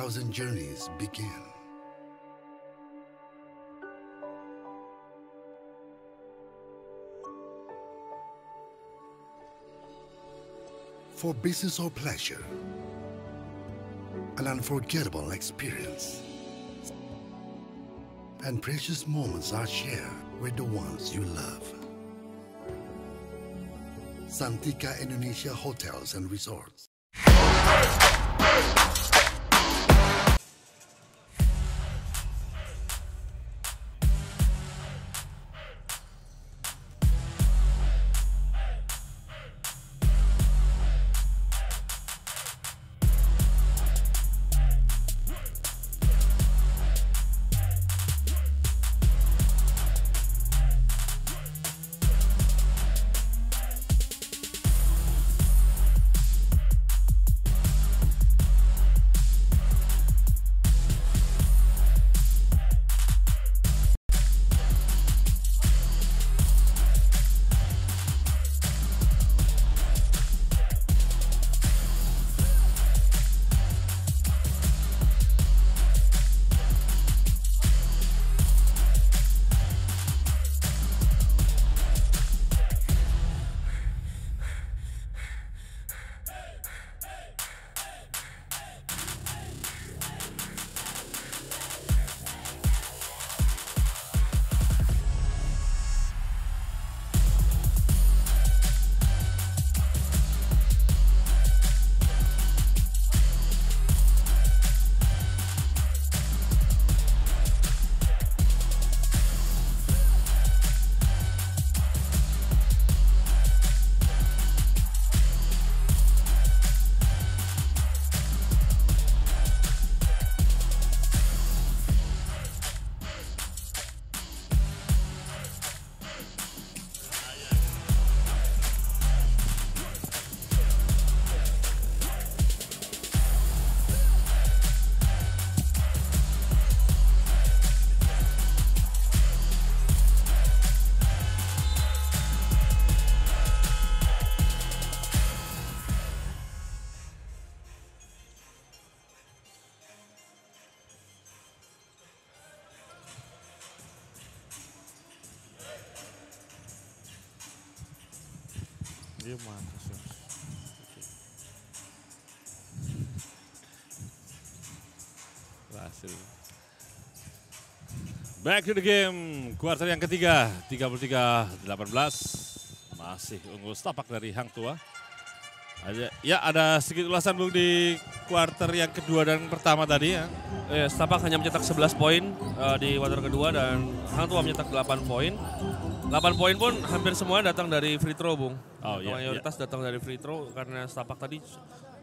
Thousand journeys begin. For business or pleasure, an unforgettable experience. And precious moments are shared with the ones you love. Santika Indonesia Hotels and Resorts. Back to the game, kuarter yang ketiga, 33-18. Masih unggul setapak dari Hang Tua. Ada, ya ada sedikit ulasan Bung di kuarter yang kedua dan pertama tadi ya. Eh, Stapak hanya mencetak 11 poin eh, di kuarter kedua dan Hang Tua mencetak 8 poin. 8 poin pun hampir semua datang dari free throw, Bung. Oh, iya, Mayoritas datang dari free throw karena Stapak tadi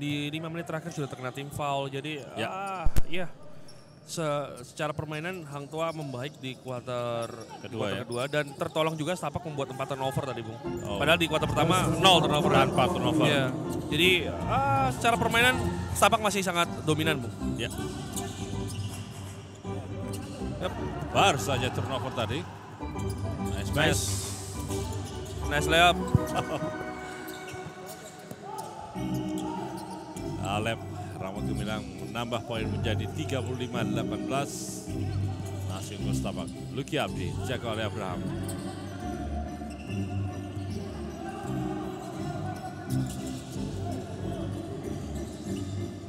di 5 menit terakhir sudah terkena tim foul. Jadi Ya. ah, iya. Se- secara permainan Hang Tua membaik di kuarter Kedua ya. kedua dan tertolong juga Stapak membuat 4 turnover tadi, Bung. Oh. Padahal di kuarter pertama 0 turnover. Tanpa turnover. Iya. Jadi ah, secara permainan Stapak masih sangat dominan, Bung. Ya. Yep. Baru saja turnover tadi. Nice pass. Nice. Nice layup. *laughs* Alep Ramon Gemilang menambah poin menjadi 35-18. Masih unggul setapak. Luki Abdi, jaga oleh Abraham.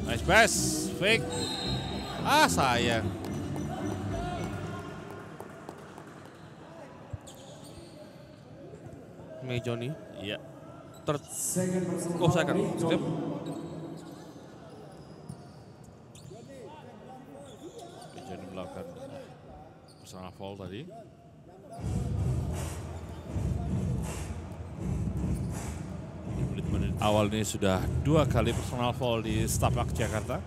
Nice pass, fake. Ah sayang. Mei Johnny. Iya. Ter Second personal oh foul, second. Lee Skip. Johnny. Jadi melakukan personal foul tadi. Di menit-menit awal ini sudah dua kali personal foul di Stapak Jakarta.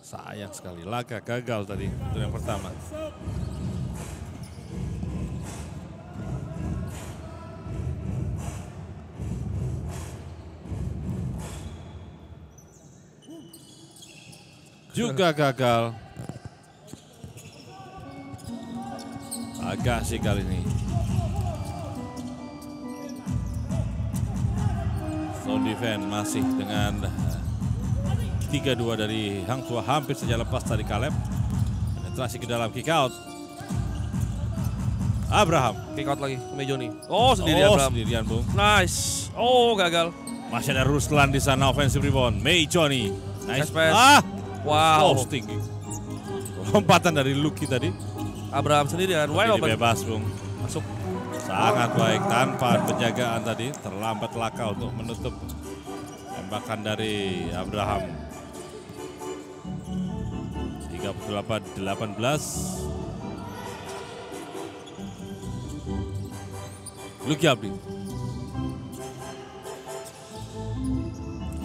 Sayang sekali, laga gagal tadi untuk yang pertama. Juga gagal. Agak sih kali ini. Zone defense masih dengan 3-2 dari Hang Tua hampir saja lepas tadi Kaleb. Penetrasi ke dalam kick out. Abraham. Kick out lagi ke Mejoni. Oh sendiri oh, Abraham. sendirian Bung. Nice. Oh gagal. Masih ada Ruslan di sana offensive rebound. Mei Johnny. Nice Nice pass. Ah, Wow. oh, tinggi. Lompatan dari Lucky tadi. Abraham sendirian. Wide Ini open. bebas Bung. Masuk. Sangat baik tanpa penjagaan tadi. Terlambat Laka untuk menutup tembakan dari Abraham. 38-18. Lucky Abdi.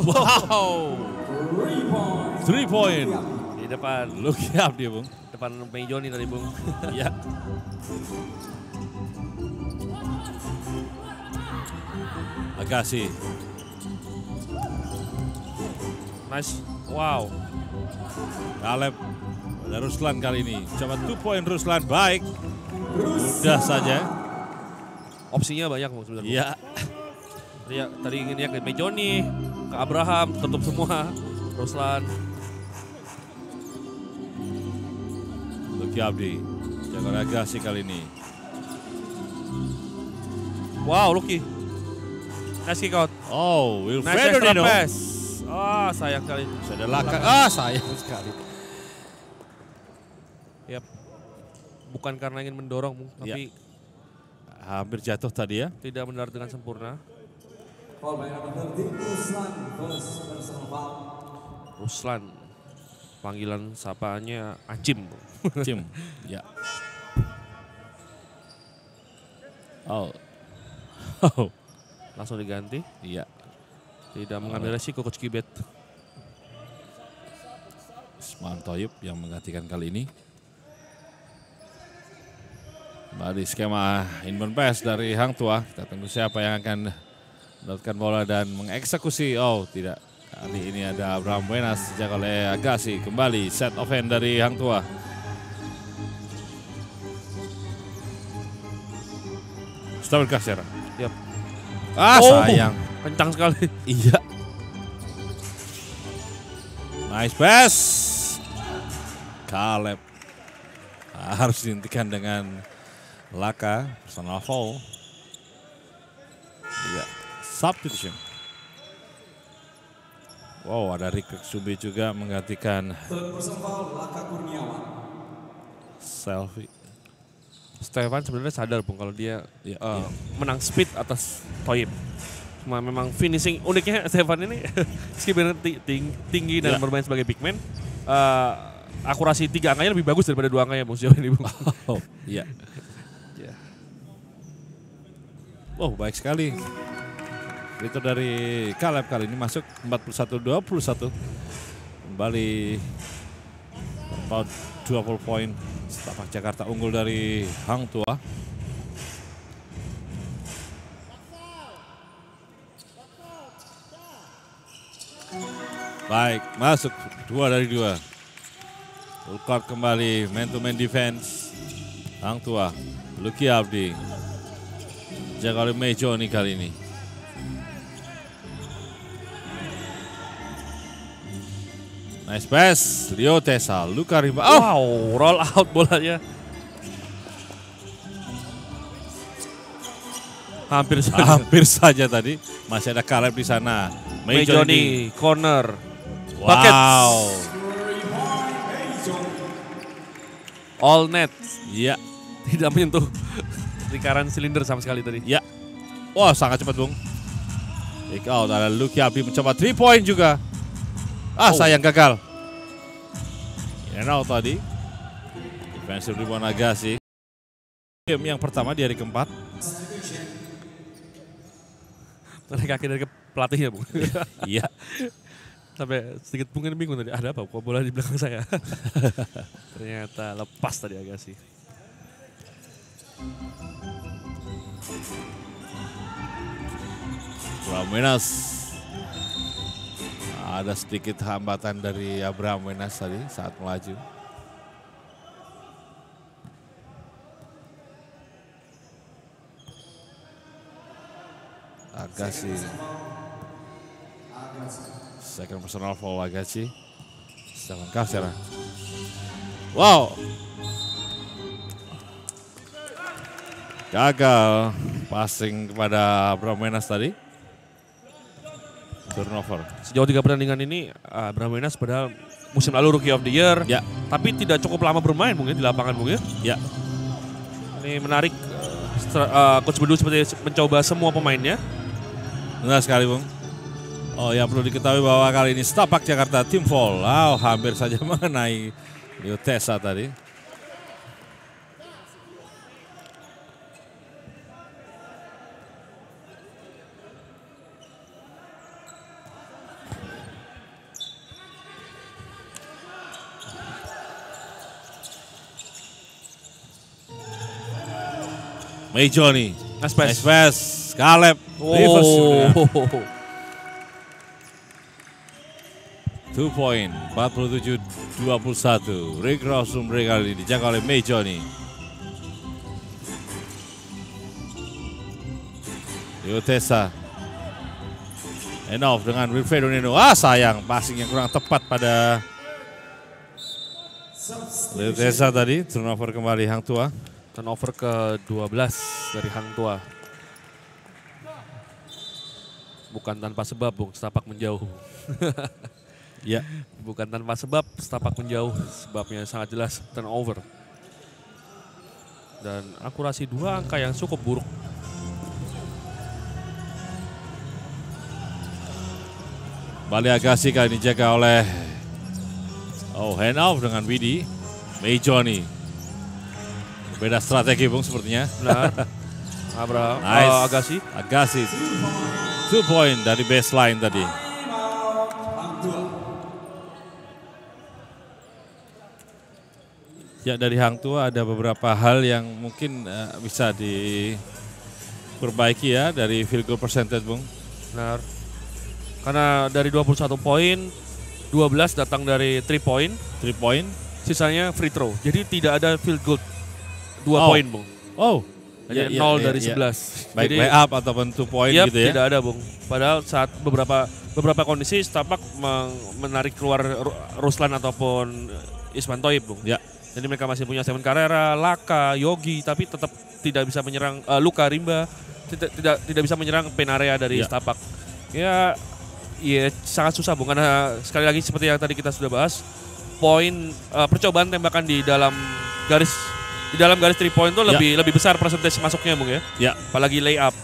Wow. Three point. Di depan. Lucky Abdi Bung. Depan Mejoni tadi Bung. *laughs* Ya. Agassi. nice. Wow. Kaleb ada Ruslan kali ini. Coba two point Ruslan baik. Mudah saja. Opsinya banyak Bung sebenarnya. Iya. Tadi, ya, tadi ingin ya ke Mejoni, ke Abraham, tutup semua. Ruslan. Lucky Abdi. Jaga Agassi kali ini. Wow, Lucky. Nice kick out. Oh, Nice Wilfredo extra Nino. pass. Ah, sayang kali. Sudah laka. Ah, sayang sekali. Yap. Bukan karena ingin mendorong, tapi Hampir jatuh tadi ya. tidak benar dengan sempurna. Foul by number 13, Ruslan. Personal foul. Ruslan. Panggilan sapaannya Acim. Bung. Cim. *laughs* Ya. Oh. Oh. Langsung diganti. Iya. Tidak mengambil resiko Coach Kibet. Ismail Toyib yang menggantikan kali ini. Kembali skema inbound pass dari Hang Tua. Kita tunggu siapa yang akan mendapatkan bola dan mengeksekusi. Oh tidak. Kali ini ada Abraham Buenas dijaga oleh Agassi. Kembali set offense dari Hang Tua. Stable Kasera. Yap. Ah Oh. sayang. Kencang sekali. *laughs* Iya. Nice pass. Kaleb harus dihentikan dengan Laka personal foul. Iya. Substitution. Wow, ada Rick Sumbi juga menggantikan selfie. Stefan sebenarnya sadar Bung kalau dia Iya, eh, iya. menang speed atas Toyib. Cuma memang finishing uniknya *laughs* Stefan ini *laughs* ti- ting- tinggi dan Ya. bermain sebagai big man, eh, akurasi tiga angkanya lebih bagus daripada dua angkanya Bung sejauh ini Bung. *laughs* Oh, iya. Ya. Oh, baik sekali. Itu dari Kaleb kali ini masuk 41-21. Kembali about 20 poin. Setapak Jakarta unggul dari Hang Tua. Baik, masuk dua dari dua. Full kembali, man to man defense. Hang Tua, Lucky Abdi. Jaga oleh Mejo nih kali ini. Nice pass, Rio Tesa, Luka Rimba. Oh, Wow, roll out bolanya. Hampir saja. hampir saja tadi. Masih ada Kaleb di sana. Mejo ini. Mejoni corner. Buckets. Wow. All net. Iya, Tidak menyentuh lingkaran silinder sama sekali tadi. iya. Wah, sangat cepat, Bung. Kick out, ada Lucky Abdi mencoba 3 point juga. Ah, Oh. sayang gagal. In and out tadi. Defensive rebound Agassi. Game yang pertama di hari keempat. Tarik kaki dari ke- pelatihnya, Bung. *laughs* Iya. Sampai sedikit mungkin bingung tadi, ada apa? Kok bola di belakang saya? *laughs* Ternyata lepas tadi agak sih. Abraham Wenas. Ada sedikit hambatan dari Abraham Wenas tadi saat melaju. Agassi. Second personal foul Agassi. Stefan Carcera. Wow. Gagal passing kepada Bramenas tadi. Turnover. Sejauh tiga pertandingan ini, uh, Brahmenas padahal musim lalu Rookie of the Year, Ya, tapi tidak cukup lama bermain mungkin di lapangan mungkin. ya. Ini menarik uh, Coach Bedu seperti mencoba semua pemainnya. Benar sekali, Bung. Oh ya perlu diketahui bahwa kali ini Stapak Jakarta tim fall. Wow, hampir saja *laughs* mengenai Leo Tessa tadi. May Johnny. Nice pass. Nice pass. Caleb. Reverse. Oh, Two point, 47-21. Rick Rosum kali ini dijaga oleh May Johnny. Leo Tessa. Enough dengan Wilfredo Neno. Ah sayang, passing yang kurang tepat pada Leo Tessa tadi. Turnover kembali Hang Tua. Turnover ke-12 dari Hang Tua. Bukan tanpa sebab, Bung, setapak menjauh. *laughs* Ya, Bukan tanpa sebab, setapak menjauh. Sebabnya sangat jelas, turnover. Dan akurasi dua angka yang cukup buruk. Bali Agassi kali ini dijaga oleh Oh hand off dengan Widi Johnny Beda strategi Bung sepertinya Benar. *laughs* Abraham, Nice. uh, Agassi. Agassi Two point dari baseline tadi Ya dari Hang Tua ada beberapa hal yang mungkin eh, bisa diperbaiki ya dari field goal percentage Bung Benar. Karena dari 21 poin, 12 datang dari 3 point, Three point sisanya free throw. Jadi tidak ada field goal 2 Oh. poin, Bung. Oh Jadi Ya, ya, 0 ya, dari ya. 11. Baik Jadi layup ataupun two point Yap, gitu ya tidak ada, Bung. Padahal saat beberapa beberapa kondisi Stapak meng- menarik keluar Ru- Ruslan ataupun Isman Toib, Bung. Ya. Jadi mereka masih punya Seven Carrera, Laka, Yogi, tapi tetap tidak bisa menyerang eh, Luka Rimba, tidak tidak tidak bisa menyerang Penarea dari Ya. Stapak. Ya, ya sangat susah, Bung. Karena sekali lagi seperti yang tadi kita sudah bahas, poin eh, percobaan tembakan di dalam garis di dalam garis 3 point itu Ya. lebih lebih besar persentase masuknya, Bung ya. Ya. Apalagi layup.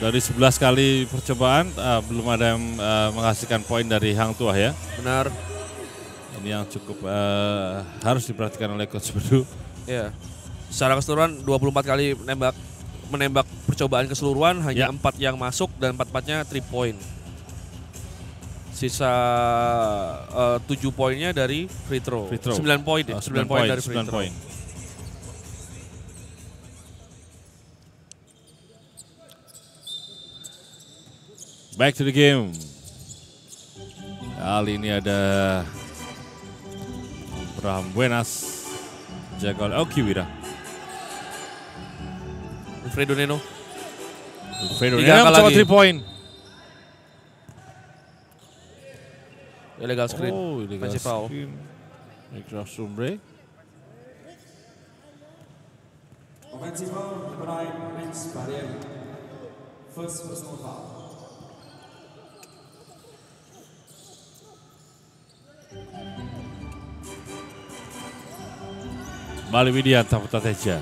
Dari 11 kali percobaan eh, belum ada yang eh, menghasilkan poin dari Hang Tuah ya. Benar. Ini yang cukup eh, harus diperhatikan oleh coach Bedu. Ya. Secara keseluruhan 24 kali menembak menembak percobaan keseluruhan hanya Ya. empat yang masuk dan empat-empatnya 3 point. Sisa eh, 7 poinnya dari free throw. Free throw. 9 poin ya, Oh, 9 poin dari free 9 throw. poin. Back to the game. Kali ini ada Abraham Buenas jaga oleh Oki Wira. Fredo Neno. Fredo mencoba lagi. 3 point. Illegal screen. Oh, illegal Masih foul. screen. Illegal Sumbre. Rex Barrier. First personal foul. Bali Widianta Putra Teja.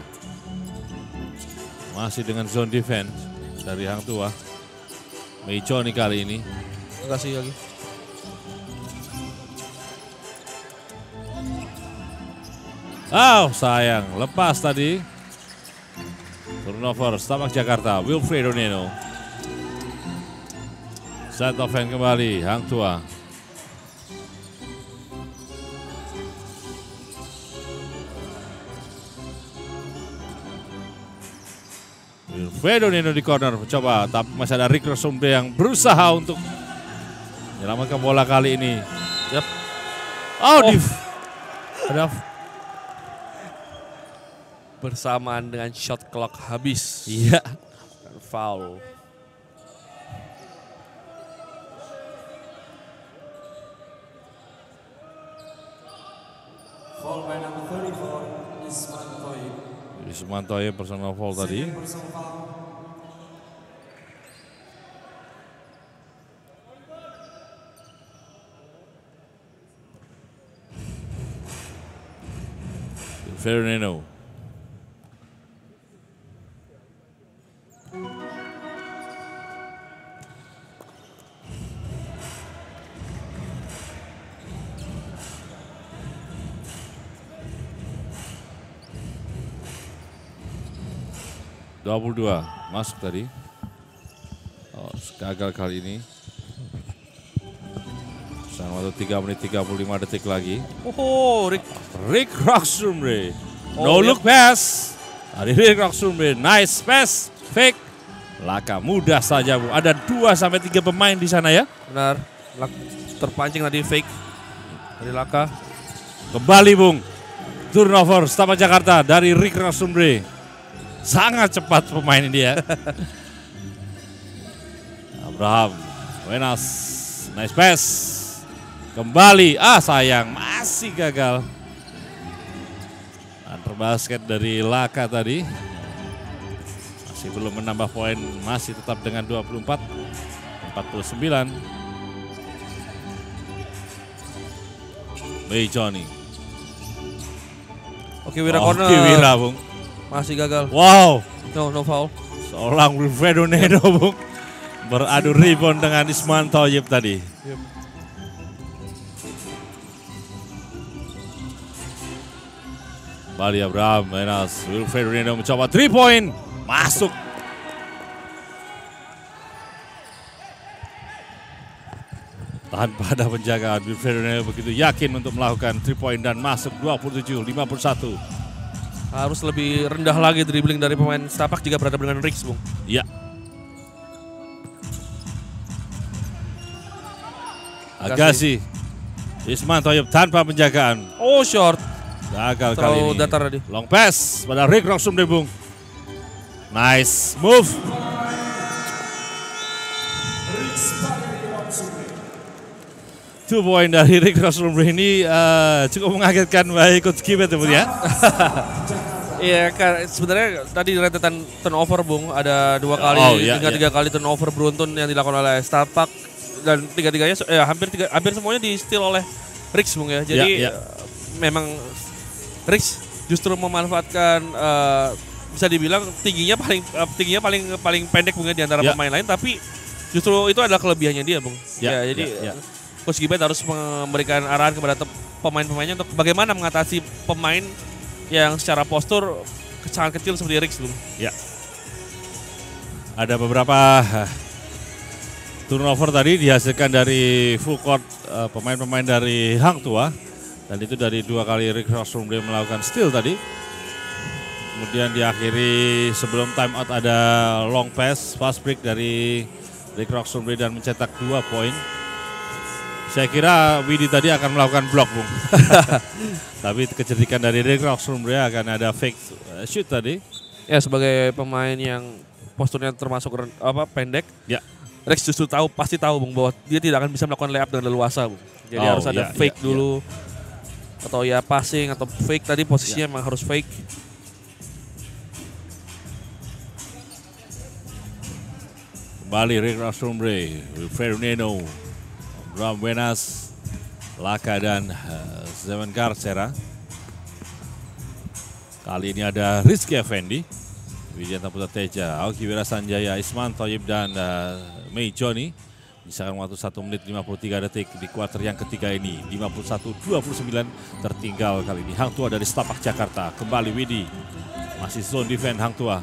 Masih dengan zone defense dari Hang Tua. Meico nih kali ini. Kasih lagi. Oh sayang, lepas tadi. Turnover, Stamak Jakarta, Wilfredo Neno. Set offense kembali, Hang Tua. Wilfredo Neno di corner mencoba, tapi masih ada Rick Rosumbe yang berusaha untuk menyelamatkan bola kali ini. Yap. Oh, di ada bersamaan dengan shot clock habis. Iya. Foul. Foul by number 34, Isman Toib. Ismanto ya personal foul tadi. Fernando. Dua puluh dua masuk tadi. Oh, gagal kali ini. Sama waktu 3 menit 35 detik lagi. Oh, Rick. Rick Roxrumre. Oh, no iya. look pass. Dari Rick Roxrumre. Nice pass. Fake. Laka mudah saja Bu. Ada 2 sampai 3 pemain di sana ya. Benar. Terpancing tadi fake dari Laka. Kembali Bung. Turnover Stapa Jakarta dari Rick Roxrumre. Sangat cepat pemain ini ya. Abraham. Wenas. Nice pass. Kembali. Ah sayang. Masih gagal. Antar basket dari Laka tadi. Masih belum menambah poin. Masih tetap dengan 24. 49. Mei Johnny. Oke, Wira Oke, corner. Wira, Bung. Masih gagal. Wow. No, no foul. Seorang Wilfredo Nedo, Bung. Beradu rebound dengan Isman Toyib tadi. Bali Abraham, Menas, Wilfredo Nedo mencoba 3 point. Masuk. Tanpa ada penjagaan, Wilfredo Nedo begitu yakin untuk melakukan 3 point dan masuk 27-51. Harus lebih rendah lagi dribbling dari pemain Stapak jika berhadapan dengan Rix, Bung. Ya. Agassi. Isman Toyib tanpa penjagaan. Oh, short. Gagal kali Terlalu ini. datar tadi. Long pass pada Rick Roxum Debung. Nice move. Two point dari Rick Roxum ini eh, cukup mengagetkan baik Coach Kibet ya, Bung, ya. *laughs* Iya, kan sebenarnya tadi rentetan turnover, Bung. Ada dua kali Oh, iya, hingga iya. tiga kali turnover beruntun yang dilakukan oleh Stapak dan tiga-tiganya eh, hampir tiga, hampir semuanya di steal oleh Rix, Bung ya. Jadi Iya, iya. eh, memang Rix justru memanfaatkan eh, bisa dibilang tingginya paling eh, tingginya paling paling pendek Bung ya di antara Ya. pemain lain tapi justru itu adalah kelebihannya dia, Bung. Ya, Ya, jadi ya, ya. Coach Gibet harus memberikan arahan kepada pemain-pemainnya untuk bagaimana mengatasi pemain yang secara postur sangat kecil seperti Rix, Bung. Ya. Ada beberapa eh, turnover tadi dihasilkan dari full court eh, pemain-pemain dari Hang Tua dan itu dari dua kali Rick Rostrum dia melakukan steal tadi. Kemudian diakhiri sebelum time out ada long pass fast break dari Rick Rostrum dan mencetak dua poin. Saya kira Widi tadi akan melakukan blok, Bung. *laughs* Tapi kecerdikan dari Rick Rostrum akan ada fake eh, shoot tadi. Ya sebagai pemain yang posturnya termasuk apa pendek, Ya. Rex justru tahu pasti tahu Bung bahwa dia tidak akan bisa melakukan layup dengan leluasa, Bung. Jadi Oh, harus ada ya, fake ya, dulu. Atau ya passing atau fake tadi posisinya memang harus fake. Kembali Rick Rasumbre, Wilfredo Bram Wenas, Laka dan uh, Zeman Garcera. Kali ini ada Rizky Effendi, Widianta Putra Teja, Aoki Wira Sanjaya, Isman Toyib dan uh, Mei Joni. Misalkan waktu 1 menit 53 detik di kuarter yang ketiga ini. 51-29 tertinggal kali ini. Hang Tua dari Setapak Jakarta. Kembali Widi. Masih zone defense Hang Tua.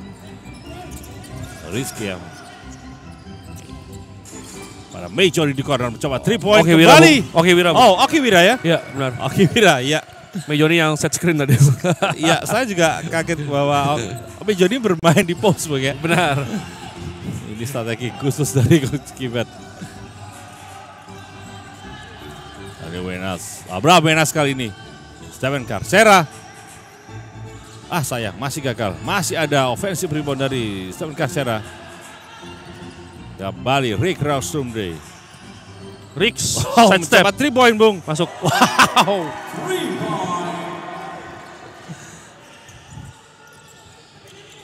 Rizky yang Mei Joni di corner mencoba 3 point Oke Wira, kembali. Oke Wira. Bung. Oh, Oki Wira ya? Iya, benar. Oki Wira, ya. Mejoni yang set screen tadi. *laughs* Iya, saya juga kaget bahwa Oki Joni bermain di post Bang, ya. benar. Ini strategi khusus dari Coach Kibet. Ada Wenas. Abraham Wenas kali ini. Steven Carcera. Ah sayang, masih gagal. Masih ada offensive rebound dari Stephen Karsera. Kembali Rick Rausumde. Rix, Oh, side step. mendapat 3 point, Bung. Masuk. *laughs* Wow.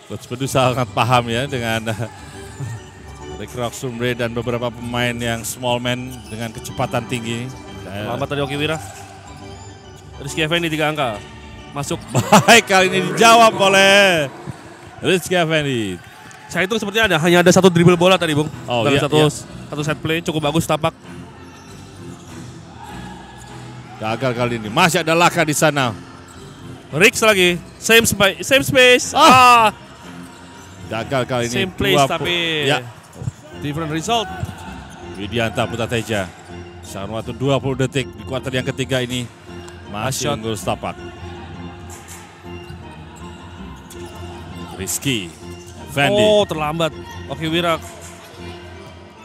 Coach Bedu sangat paham ya dengan *laughs* Rick Roxumre dan beberapa pemain yang small man dengan kecepatan tinggi. Lambat tadi Oki Wira. Rizky Effendi tiga angka. Masuk. *laughs* Baik kali ini dijawab oleh Rizky Effendi. Saya itu sepertinya ada hanya ada satu dribble bola tadi, Bung. Oh, Dalam iya, satu iya. satu set play cukup bagus tapak. Gagal kali ini. Masih ada Laka di sana. Rix lagi. Same space, same space. Ah. Ah, Gagal kali ini. same place Dua tapi Ya, different result. Widianta Putra Teja. Sangat waktu 20 detik di kuarter yang ketiga ini. Masih unggul setapak. Rizky. Fendi. Oh, terlambat. Oki Wira.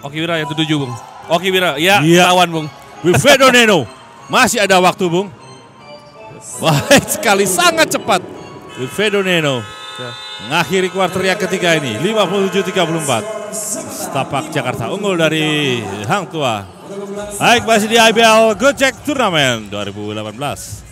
Oki Wira yang tujuh, Bung. Oki Wira, ya, Iya. lawan, Bung. Wilfredo *laughs* Neno. Masih ada waktu, Bung. Baik *laughs* sekali, sangat cepat. Wilfredo Neno. Ya. Mengakhiri kuarter yang ketiga ini, 57-34. Setapak Jakarta unggul dari Hang Tua. Baik, masih di IBL Gojek Turnamen 2018.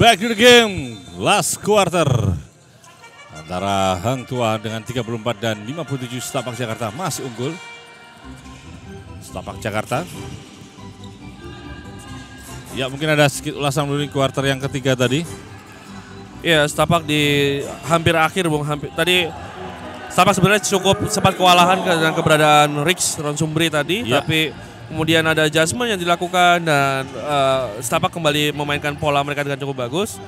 Back to the game, last quarter. Antara Hang Tua dengan 34 dan 57 Setapak Jakarta masih unggul. Setapak Jakarta. Ya mungkin ada sedikit ulasan dulu di kuarter yang ketiga tadi. Iya, Stapak di hampir akhir, Bung. Hampir, tadi Stapak sebenarnya cukup sempat kewalahan ke- dengan keberadaan Rix Ronsumbre tadi, Iya. tapi kemudian ada adjustment yang dilakukan dan eh, Stapak kembali memainkan pola mereka dengan cukup bagus.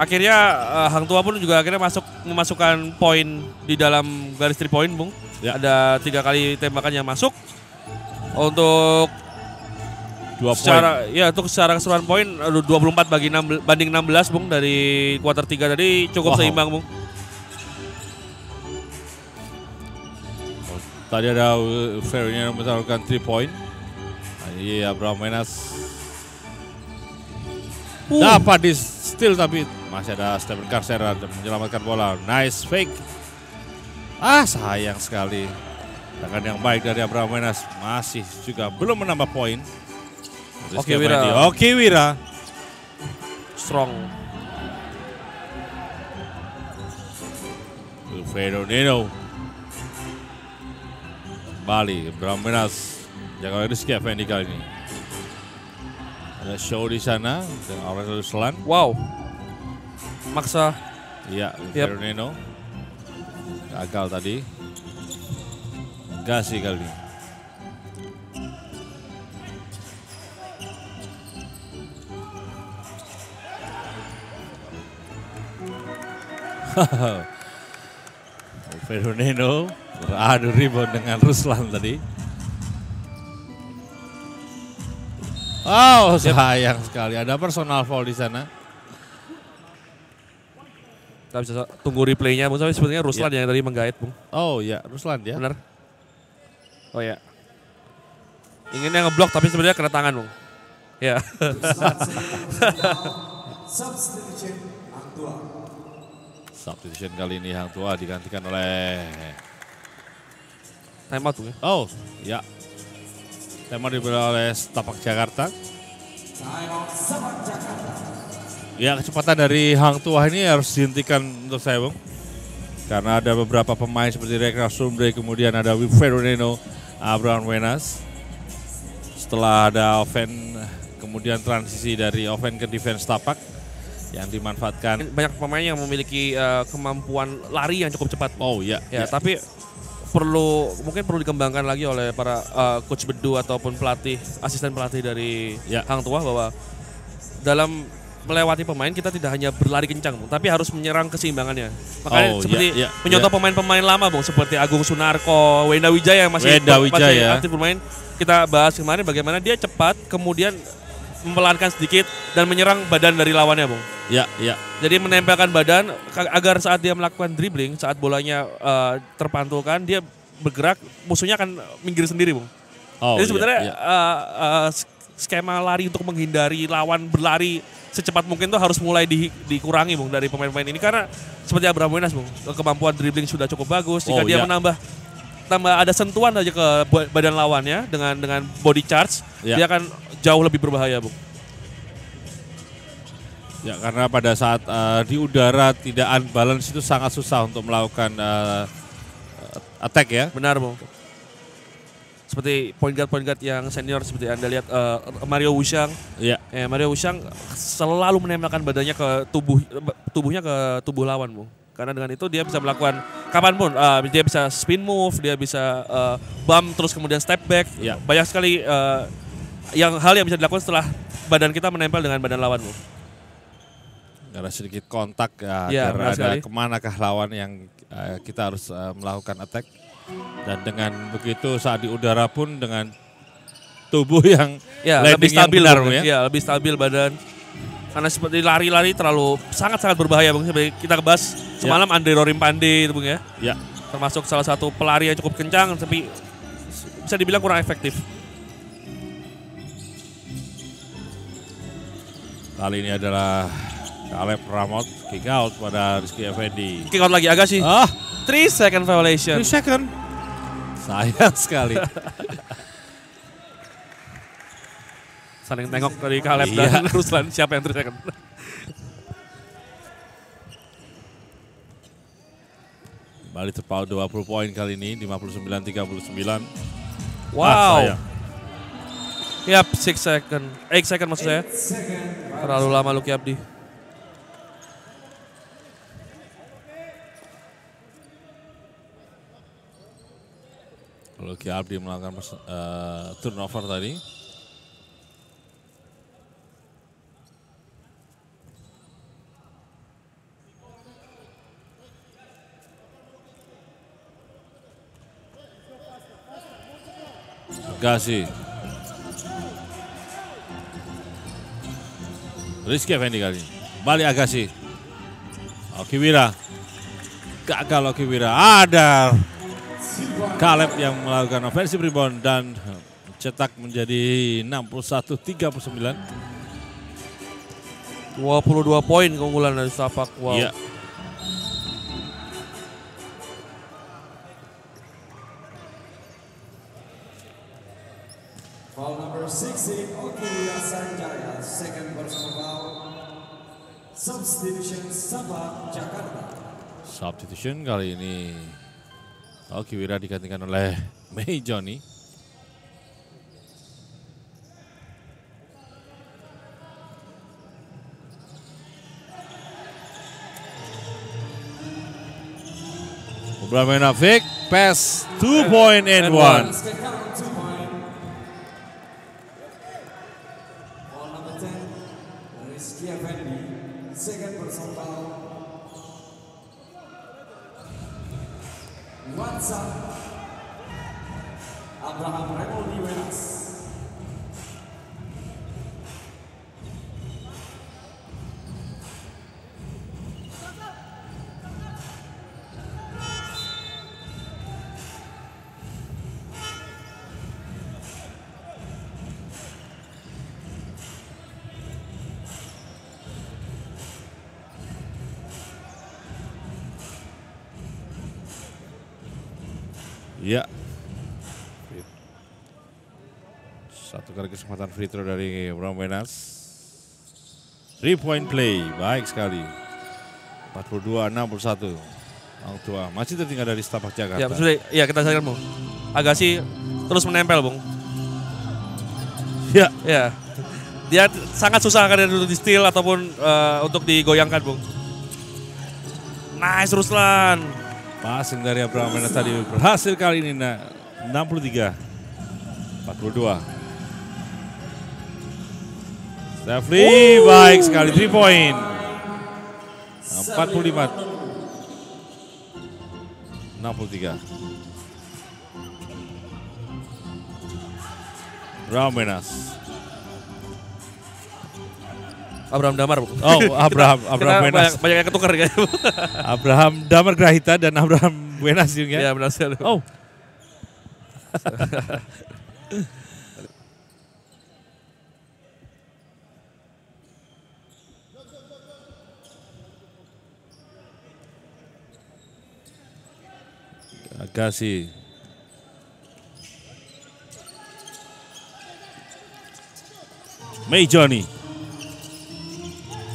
Akhirnya eh, Hang Tua pun juga akhirnya masuk memasukkan poin di dalam garis three point, Bung. Ya. Ada tiga kali tembakan yang masuk. Untuk Dua secara ya untuk secara keseluruhan poin aduh, 24 bagi 6, banding 16 Bung dari kuarter 3 tadi cukup Wow. seimbang Bung. Tadi ada Ferry yang melakukan 3 point. Iya, Abraham Menas Uh. dapat di steal tapi masih ada Stephen Carcera menyelamatkan bola. Nice fake. Ah, sayang sekali. Tangan yang baik dari Abraham Menas masih juga belum menambah poin. Oke, Rizky Wira. Oke Wira. Strong. Wilfredo Nino. Kembali, Abraham Menas. Jaga Rizky Effendi kali ini. Ada show di sana dengan Aurelio Selan. Wow. Maksa Iya, Yap. Fernando. Gagal tadi. Gasi kali ini. *laughs* Fernando beradu rebound dengan Ruslan tadi. Oh, sayang sekali. Ada personal foul di sana. Kita bisa tunggu replaynya, Bung. Tapi sebenarnya Ruslan yang tadi menggait, Bung. Oh ya, Ruslan ya. Benar. Oh ya. Inginnya ngeblok tapi sebenarnya kena tangan, Bung. Ya. Substitution Hang Tua. Substitution kali ini Hang Tua digantikan oleh Time out, Bung. ya. Oh, ya. Tema diberi oleh Setapak Jakarta. Ya, kecepatan dari Hang Tua ini harus dihentikan untuk saya, Bung. Karena ada beberapa pemain seperti Rekra Sumbre, kemudian ada Wilfredo Neno, Abraham Wenas. Setelah ada oven, kemudian transisi dari oven ke defense tapak yang dimanfaatkan. Banyak pemain yang memiliki eh, kemampuan lari yang cukup cepat. Oh ya, Ya, tapi perlu mungkin perlu dikembangkan lagi oleh para uh, coach bedu ataupun pelatih asisten pelatih dari Ya. Hang Tua bahwa dalam melewati pemain kita tidak hanya berlari kencang, Bung, tapi harus menyerang keseimbangannya. Makanya Oh, seperti ya, ya, menyontoh pemain-pemain lama, Bung, seperti Agung Sunarko, Wenda Wijaya yang masih Wenda masih Wijaya. aktif bermain. Kita bahas kemarin bagaimana dia cepat kemudian mempelankan sedikit dan menyerang badan dari lawannya, Bung. ya, ya. Jadi menempelkan badan agar saat dia melakukan dribbling, saat bolanya eh, terpantulkan, dia bergerak, musuhnya akan minggir sendiri, Bung. Oh, Jadi iya, sebenarnya iya. eh, eh, sk- skema lari untuk menghindari lawan berlari secepat mungkin tuh harus mulai di- dikurangi, Bung, dari pemain-pemain ini karena seperti Abraham Wenas, Bung, kemampuan dribbling sudah cukup bagus. Jika Oh, dia iya. menambah tambah ada sentuhan aja ke ba- badan lawannya dengan dengan body charge, Iya. dia akan jauh lebih berbahaya, Bung. Ya karena pada saat eh, di udara tidak unbalance itu sangat susah untuk melakukan eh, attack ya. Benar, Bung. Seperti point guard point guard yang senior seperti Anda lihat eh, Mario Wushang. Ya. Eh, Mario Wushang selalu menempelkan badannya ke tubuh tubuhnya ke tubuh lawan, Bung. Karena dengan itu dia bisa melakukan kapan pun eh, dia bisa spin move, dia bisa eh, bump terus kemudian step back. Ya. Banyak sekali eh, yang hal yang bisa dilakukan setelah badan kita menempel dengan badan lawan, Bung. Ada sedikit kontak ya, Ya, agar benar ada sekali. ke manakah lawan yang eh, kita harus eh, melakukan attack. Dan dengan begitu saat di udara pun dengan tubuh yang Ya, lebih yang stabil, benar, Bung, Bung, ya. ya. Ya, lebih stabil badan. Karena seperti lari-lari terlalu sangat-sangat berbahaya, Bung. Seperti kita bahas semalam Andre Rorim itu, Bung ya. Ya. Termasuk salah satu pelari yang cukup kencang tapi bisa dibilang kurang efektif. Kali ini adalah Caleb Ramot kick out pada Rizky Effendi. Kick out lagi agak sih. Ah, 3 second violation. 3 second. Sayang *laughs* sekali. Saling tengok dari Caleb Iya. dan Ruslan siapa yang 3 second. Bali terpaut 20 poin kali ini 59-39. Ah, Wow. sayang. Yap, 6 second. 8 second maksud saya. Terlalu lama Luki Abdi. Lucky Abdi melakukan eh, turnover tadi. Gasi. Rizky Effendi kali ini. Balik Agassi. Okiwira. Gagal Okiwira. Ada Caleb yang melakukan offensive rebound dan cetak menjadi 61-39. 22 poin keunggulan dari Setapak. Wow. Iya. Substitution kali ini Okiwira digantikan oleh *laughs* Mei Johnny. Nafik, pass, two point and one. Free throw dari Bram Wenas. Three point play, baik sekali. 42-61. Hang tua masih tertinggal dari Setapak Jakarta. Ya, sudah. Ya, kita saksikan, Bung. Agassi terus menempel, Bung. Ya, Ya. Dia sangat susah kan untuk di steal ataupun eh, untuk digoyangkan, Bung. Nice Ruslan. passing dari Abraham Wenas tadi berhasil kali ini nah, 63 42. Stefli baik sekali 3 point. 45 63. Abraham Wenas. Abraham Damar. Oh, *laughs* Abraham, Abraham Wenas. banyak, banyak yang ketukar kayaknya. Bung. *laughs* Abraham Damar Grahita dan Abraham Wenas juga. ya, benar sekali. Oh. *laughs* Agassi. May Johnny.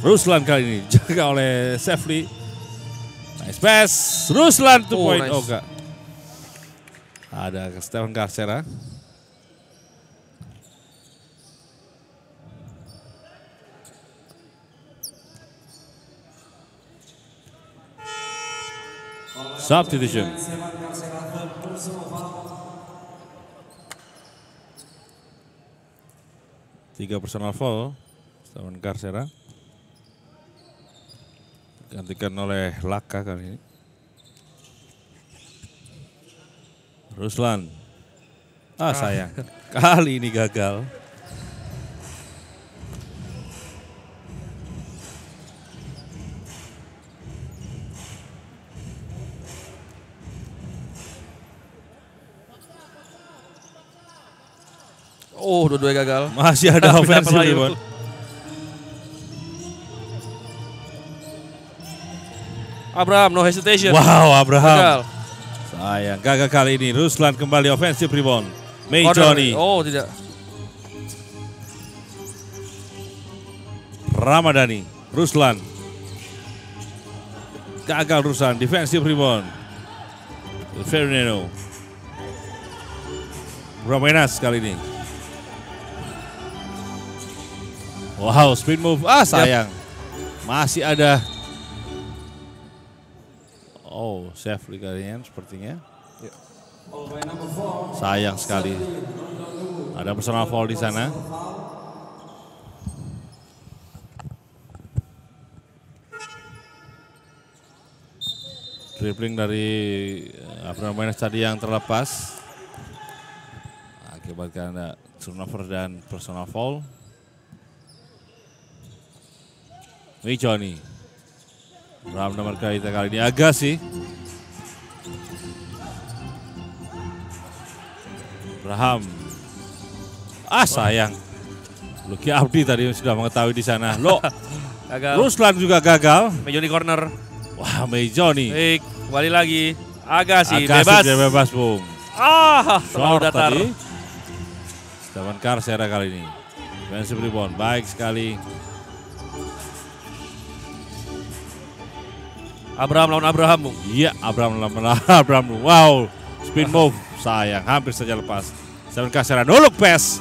Ruslan kali ini *laughs* jaga oleh Sefli. Nice pass. Ruslan two Oh, point. nice. Oh enggak. Ada Stefan Garcera. Substitution. Tiga personal foul. Stefan Garcera. Gantikan oleh Laka kali ini. Ruslan. Ah sayang. *laughs* Kali ini gagal. Oh, dua-duanya gagal. Masih ada *laughs* Dapat offensive lagi, rebound. Bung. Abraham, no hesitation. Wow, Abraham. Gagal. Sayang, gagal kali ini. Ruslan kembali offensive rebound. May Corner. Johnny. Oh, tidak. Ramadhani. Ruslan. Gagal Ruslan. Defensive rebound. Fernando. Ramenas kali ini. Wow, spin move. Ah, sayang. Masih ada. Oh, Shefli kalian sepertinya. Sayang sekali. Ada personal foul di sana. Dribbling dari eh, Abraham Wenas tadi yang terlepas. Akibatkan ada turnover dan personal foul. Ini Johnny. Abraham nomor kita kali ini agak sih. Abraham. Ah sayang. Luki Abdi tadi sudah mengetahui di sana. Lo, *laughs* Gagal. Ruslan juga gagal. Mejoni corner. Wah, Mei Johnny. Baik, kembali lagi. Agassi, Agassi bebas. bebas, Bung. Ah, terlalu Short datar. tadi. Stefan Karsera kali ini. Defensive rebound, baik sekali. Abraham lawan Abraham. Iya, Abraham lawan *laughs* Abraham. Wow, spin move. Sayang, hampir saja lepas. Stefan Karsera, no look pass.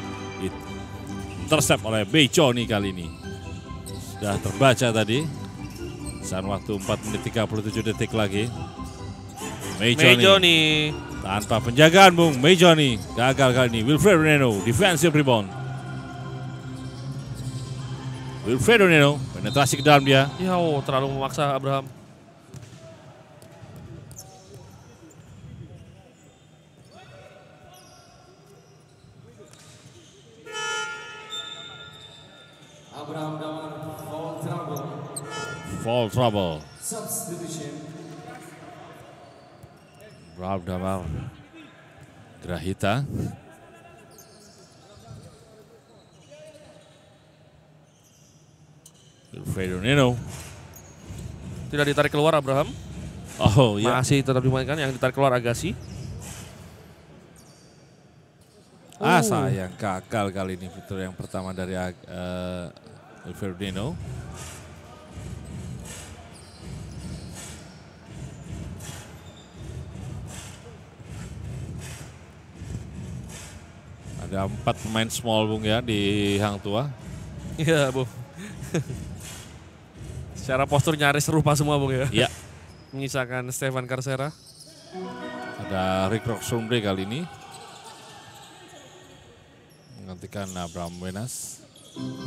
Intercept oleh Johnny kali ini. Sudah terbaca tadi. Saat waktu 4 menit 37 detik lagi. Mejoni. Tanpa penjagaan Bung, Johnny gagal kali ini. Wilfredo Neno, defensive rebound. Wilfredo Neno, penetrasi ke dalam dia. Ya, oh, terlalu memaksa Abraham. Abraham Damar, foul trouble. Fall trouble. Substitution. Abraham Damar. Grahita. Wilfredo Nino. Tidak ditarik keluar Abraham. Oh ya. Masih tetap dimainkan yang ditarik keluar Agassi. Ah sayang gagal kali ini fitur yang pertama dari uh, Nino. Ada empat pemain small bung ya di Hang Tua. *laughs* Iya, Bung. Secara postur nyaris serupa semua, Bung ya. Iya. *laughs* Menyisakan Stefan Karsera. Ada Rick Roxumbre kali ini. Menggantikan Abraham Wenas.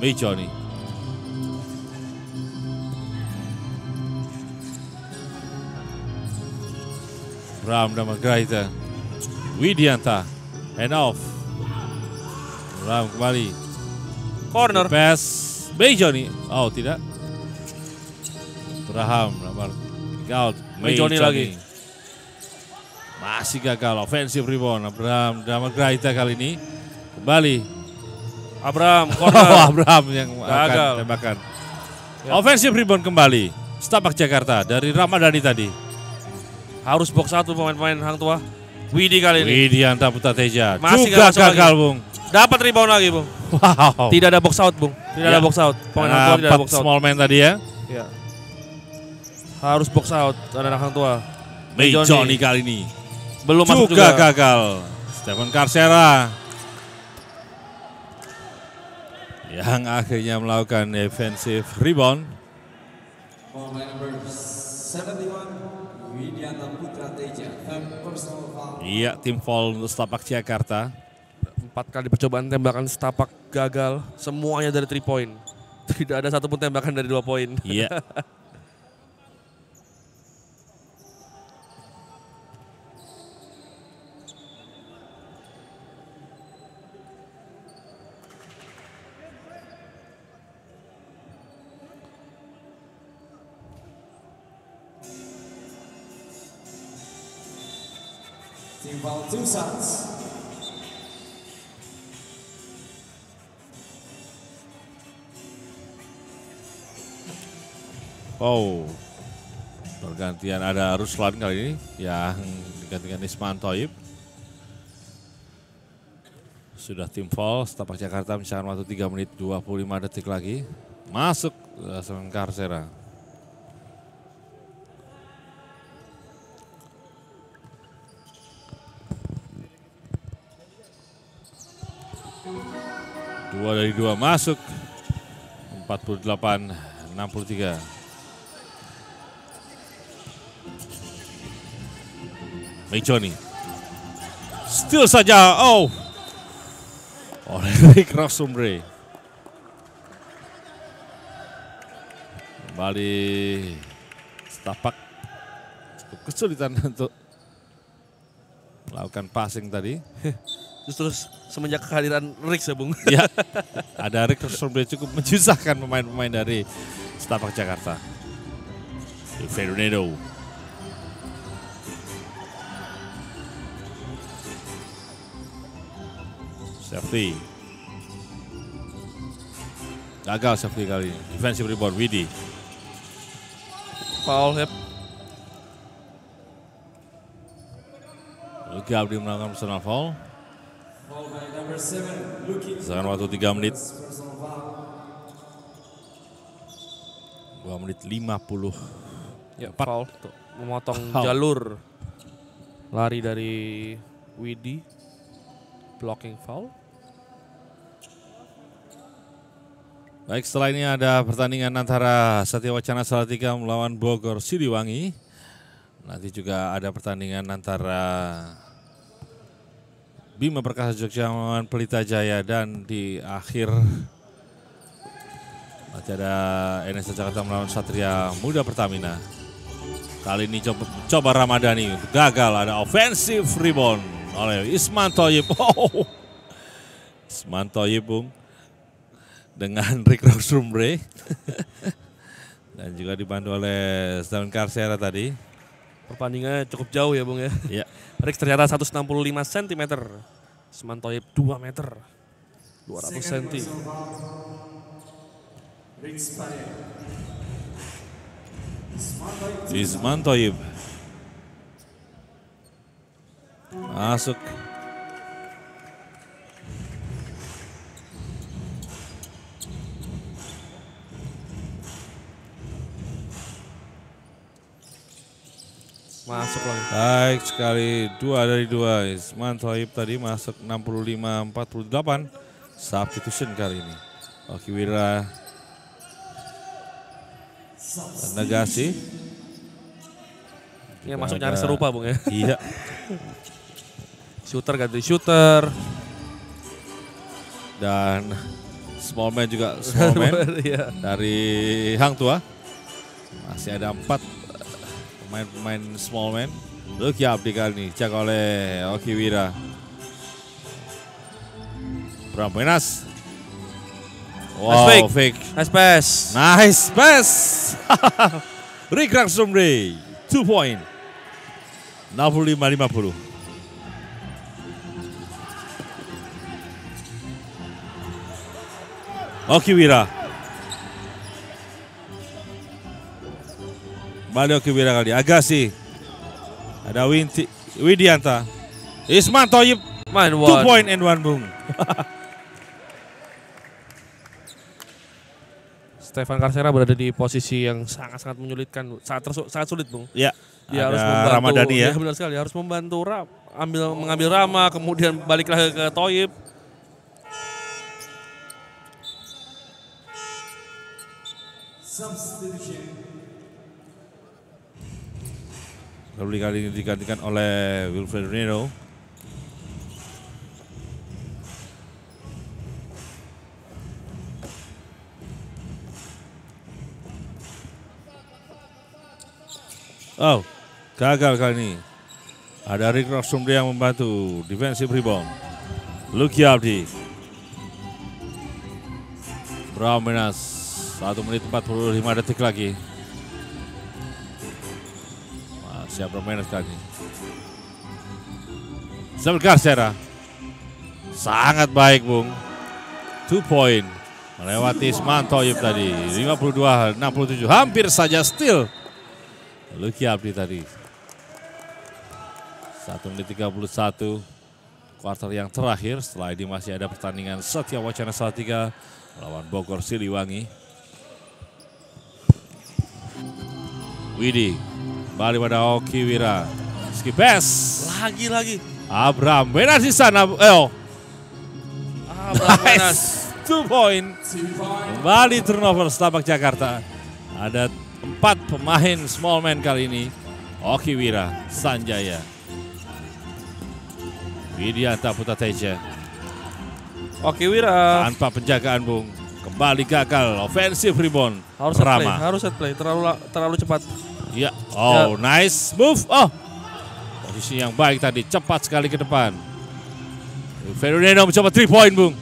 Mejo nih. Abraham Damagraita. Widianta. Hand off. Abraham kembali. Corner. Pass. Mejo nih. Oh tidak. Abraham nomor out. Mejoni lagi. Masih gagal offensive rebound Abraham Damagraita kali ini kembali. Abraham, *laughs* Oh, corner. Abraham yang akan Gagal. tembakan. Ya. Offensive rebound kembali. Setapak Jakarta dari Ramadhani tadi. Harus box satu pemain-pemain Hang Tua. Widi kali ini. Widianta Putra Teja Masih juga gagal, lagi. Bung. Dapat rebound lagi, Bung. Wow. Tidak ada box out, Bung. Tidak Ya. ada box out. Pemain Hang Tua tidak ada box out. small man tadi ya. Ya. Harus box out anak Hang Tua. Mejoni Mejoni. kali ini Belum masuk juga juga. gagal. Stephen Karsera yang akhirnya melakukan defensive rebound. Iya, tim foul Setapak Jakarta. Empat kali percobaan tembakan setapak gagal. Semuanya dari 3 point. *laughs* Tidak ada satupun tembakan dari 2 poin. Iya. *laughs* Shots. Oh, pergantian ada Ruslan kali ini yang digantikan Isman Toib. Sudah tim foul, Setapak Jakarta menyisakan waktu 3 menit 25 detik lagi. Masuk eh, Semen Karsera. Dua dari dua masuk. 48 63. Mejoni. Still saja. Oh. Oleh Rick Rossumbre. Kembali setapak. Cukup kesulitan *laughs* untuk melakukan passing tadi. *laughs* Justru semenjak kehadiran Rick ya, Bung. ya, *laughs* ada Rick Rossumbre cukup menyusahkan pemain-pemain dari Setapak Jakarta. Fernando. Safety. Gagal safety kali ini. Defensive rebound Widi. Foul ya. Luki Abdi melakukan personal. Foul Sekarang waktu 3 menit. Personal foul. 2 menit 50. Ya, foul untuk memotong Foul. jalur lari dari Widi. Blocking foul. Baik, setelah ini ada pertandingan antara Satya Wacana Salatiga melawan Bogor Siliwangi. Nanti juga ada pertandingan antara Bima Perkasa Jogja melawan Pelita Jaya dan di akhir nanti ada NS Jakarta melawan Satria Muda Pertamina. Kali ini coba, coba Ramadhani gagal ada offensive rebound oleh Isman Toyib. *laughs* Oh. Isman Toyib, Bung dengan Rick Rossumbre. *laughs* Dan juga dibantu oleh Stan Carcera tadi. Pertandingannya cukup jauh ya Bung ya. *laughs* Ya. Rick ternyata 165 cm. Semantoyib 2 meter. 200 cm. Isman Toyib. Masuk. Masuk lagi. Baik sekali, dua dari dua. Isman Toyib tadi masuk 65-48. Substitution kali ini. Oki Wira. Negasi. Ini Juga masuk ada- nyaris serupa Bung ya. Iya. Shooter ganti shooter. Dan small man juga small man *laughs* Iya. dari Hang Tua. Masih ada empat pemain-pemain small man. Lucky Abdi kali ini jaga oleh Oki Wira. Bram Penas. Wow, fake. fake. Nice pass. Nice pass. *laughs* Rick Raksumre, 2 point. 65-50. Oki Wira. Kembali Oki Wira kali. Agassi. Ada Winti, Widianta. Isman Toyib. Main 2 one. point and 1 bung. *laughs* Stefan Carcera berada di posisi yang sangat-sangat menyulitkan, sangat sangat sulit, Bung. Ya. Dia harus membantu. Ramadhani ya. Iya, benar sekali, harus membantu Ram, ambil mengambil Rama, kemudian balik lagi ke Toyib. Lalu kali ini digantikan oleh Wilfred Nino. Oh, gagal kali ini. Ada Rick Rossumbre yang membantu defensive rebound. Lucky Abdi. Brown Menas. 1 menit 45 detik lagi. Masih Abraham Menas kali ini. Samuel Carcera. Sangat baik, Bung. Two point. Melewati Smantoyib tadi. 52-67. Hampir saja steal. Lucky Abdi tadi. 1 menit 31. Kuartal yang terakhir. Setelah ini masih ada pertandingan Satya Wacana Salatiga lawan Bogor Siliwangi. Widi. Balik pada Oki Wira. Skip pass. Lagi-lagi. Abraham Benas di sana. Eh, oh. Ah, Menas. Nice. Two point. Kembali turnover Setapak Jakarta. Ada empat pemain small man kali ini. Oki Wira, Sanjaya. Widianta Putra Teja. Oke Wira. Tanpa penjagaan Bung. Kembali gagal. Offensive rebound. Harus set play, Rama. harus set play. Terlalu la- terlalu cepat. Ya. Oh, nice move. Oh. Posisi yang baik tadi. Cepat sekali ke depan. Ferdinando mencoba 3 point, Bung.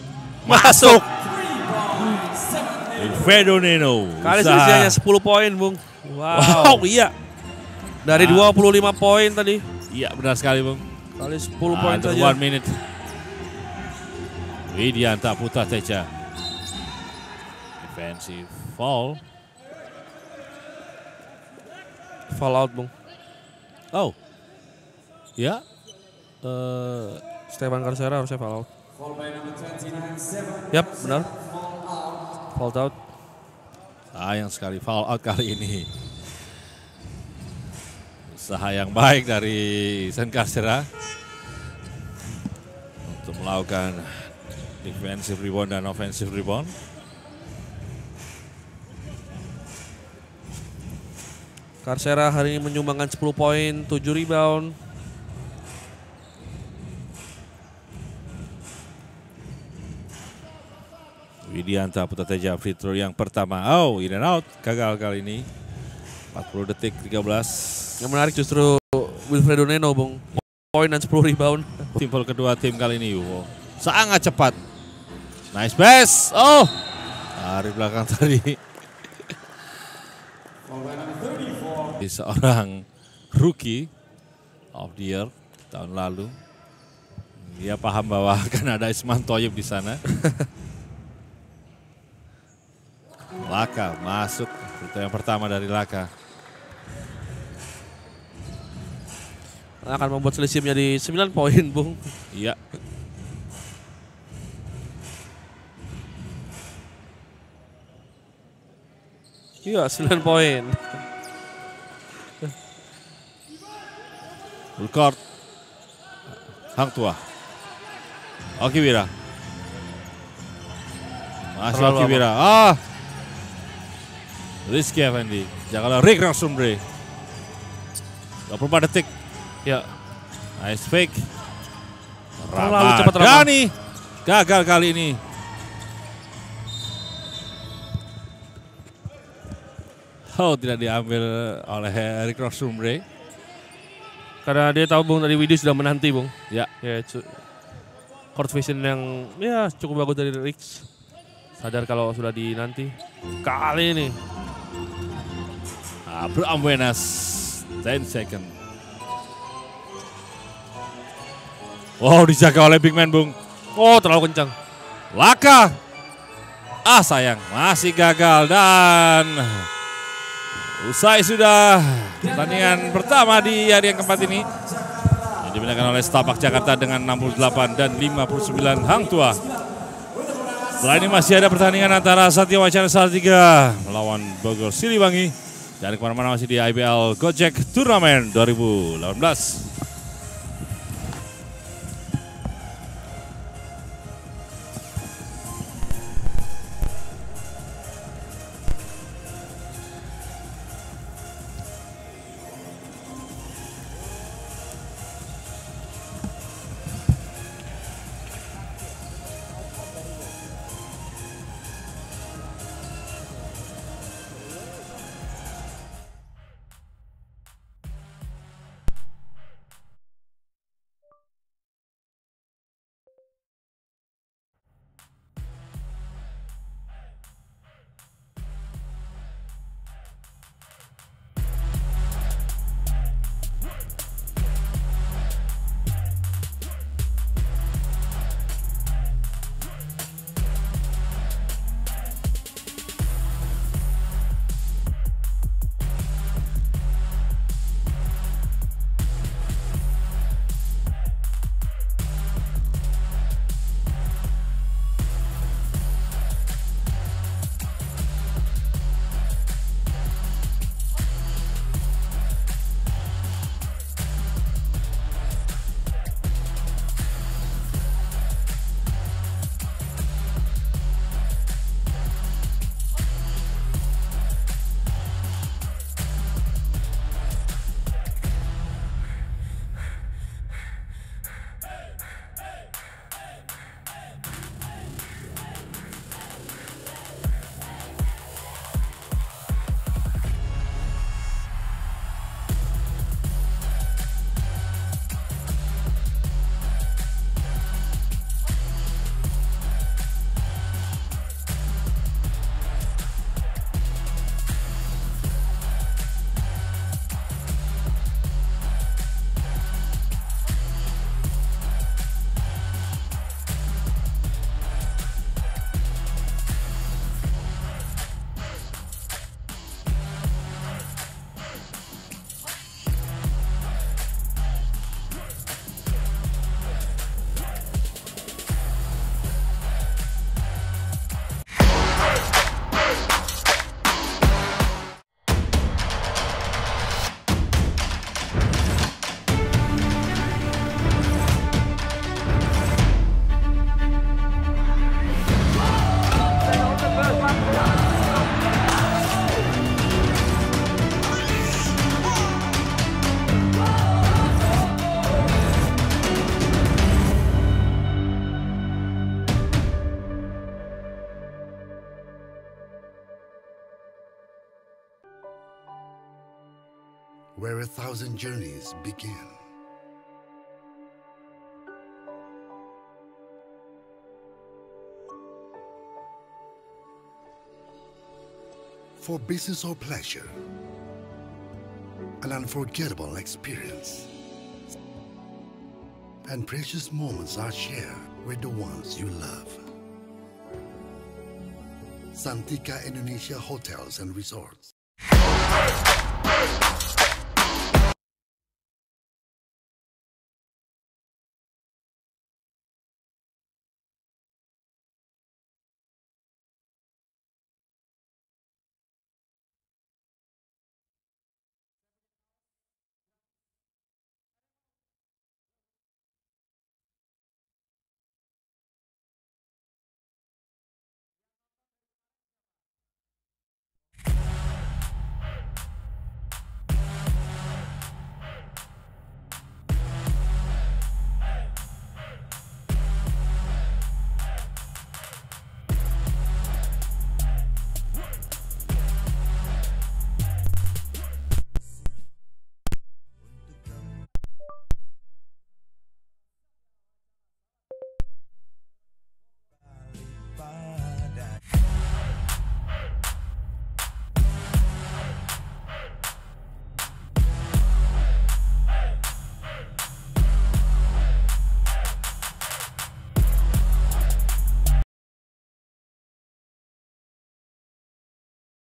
Masuk. Ferdinando. Kali usaha. selisihnya 10 poin, Bung. Wow, Wow. iya. Dari Ah. 25 poin tadi. Iya, benar sekali, Bung. Kali 10 poin Under saja. one minute. Widianta Putra Teja. Defensive foul. Fall out, Bung. Oh. Ya. Eh, Stefan Carcera harusnya fall out. Yap, benar. Fall out. sayang sekali foul out kali ini. Usaha yang baik dari Sen Carcera untuk melakukan defensive rebound dan offensive rebound. Carcera hari ini menyumbangkan 10 poin, 7 rebound. Widianta Putra Teja free throw yang pertama. Oh, in and out. Gagal kali ini. 40 detik 13. Yang menarik justru Wilfredo Neno, Bung. Poin dan 10 rebound. *laughs* Timpul kedua tim kali ini. Wow. Sangat cepat. Nice pass. Oh, Dari belakang tadi di seorang rookie of the year tahun lalu. Dia paham bahwa *laughs* akan ada Isman Toyib di sana. Laka masuk itu yang pertama dari Laka. Akan membuat selisih menjadi 9 poin, Bung. Iya. Iya, 9 poin. Full court. Hang tua. Oki Wira. Masih Oki. Wira. Ah. Rizky Effendi. Janganlah Rick Raksumbre. 24 detik. Ya, Nice fake. Terlalu cepat, Rama. Ramadhani. Gagal kali ini. Oh tidak diambil oleh Rick Raksumbre. Karena dia tahu Bung dari Widi sudah menanti, Bung. Ya. Ya, court vision yang ya cukup bagus dari Rix. Sadar kalau sudah dinanti. Kali ini. Abraham Wenas, 10 second. Wow, dijaga oleh big man, Bung. Oh, terlalu kencang. Laka. Ah, sayang. Masih gagal dan usai sudah pertandingan pertama di hari yang keempat ini. Yang dimenangkan oleh Setapak Jakarta dengan 68 dan 59 Hang Tua. Setelah ini masih ada pertandingan antara Satya Wacana Salatiga melawan Bogor Siliwangi. Dan ke mana-mana masih di IBL Gojek Turnamen 2018. For business or pleasure. An unforgettable experience. And precious moments are shared with the ones you love. Santika Indonesia Hotels and Resorts.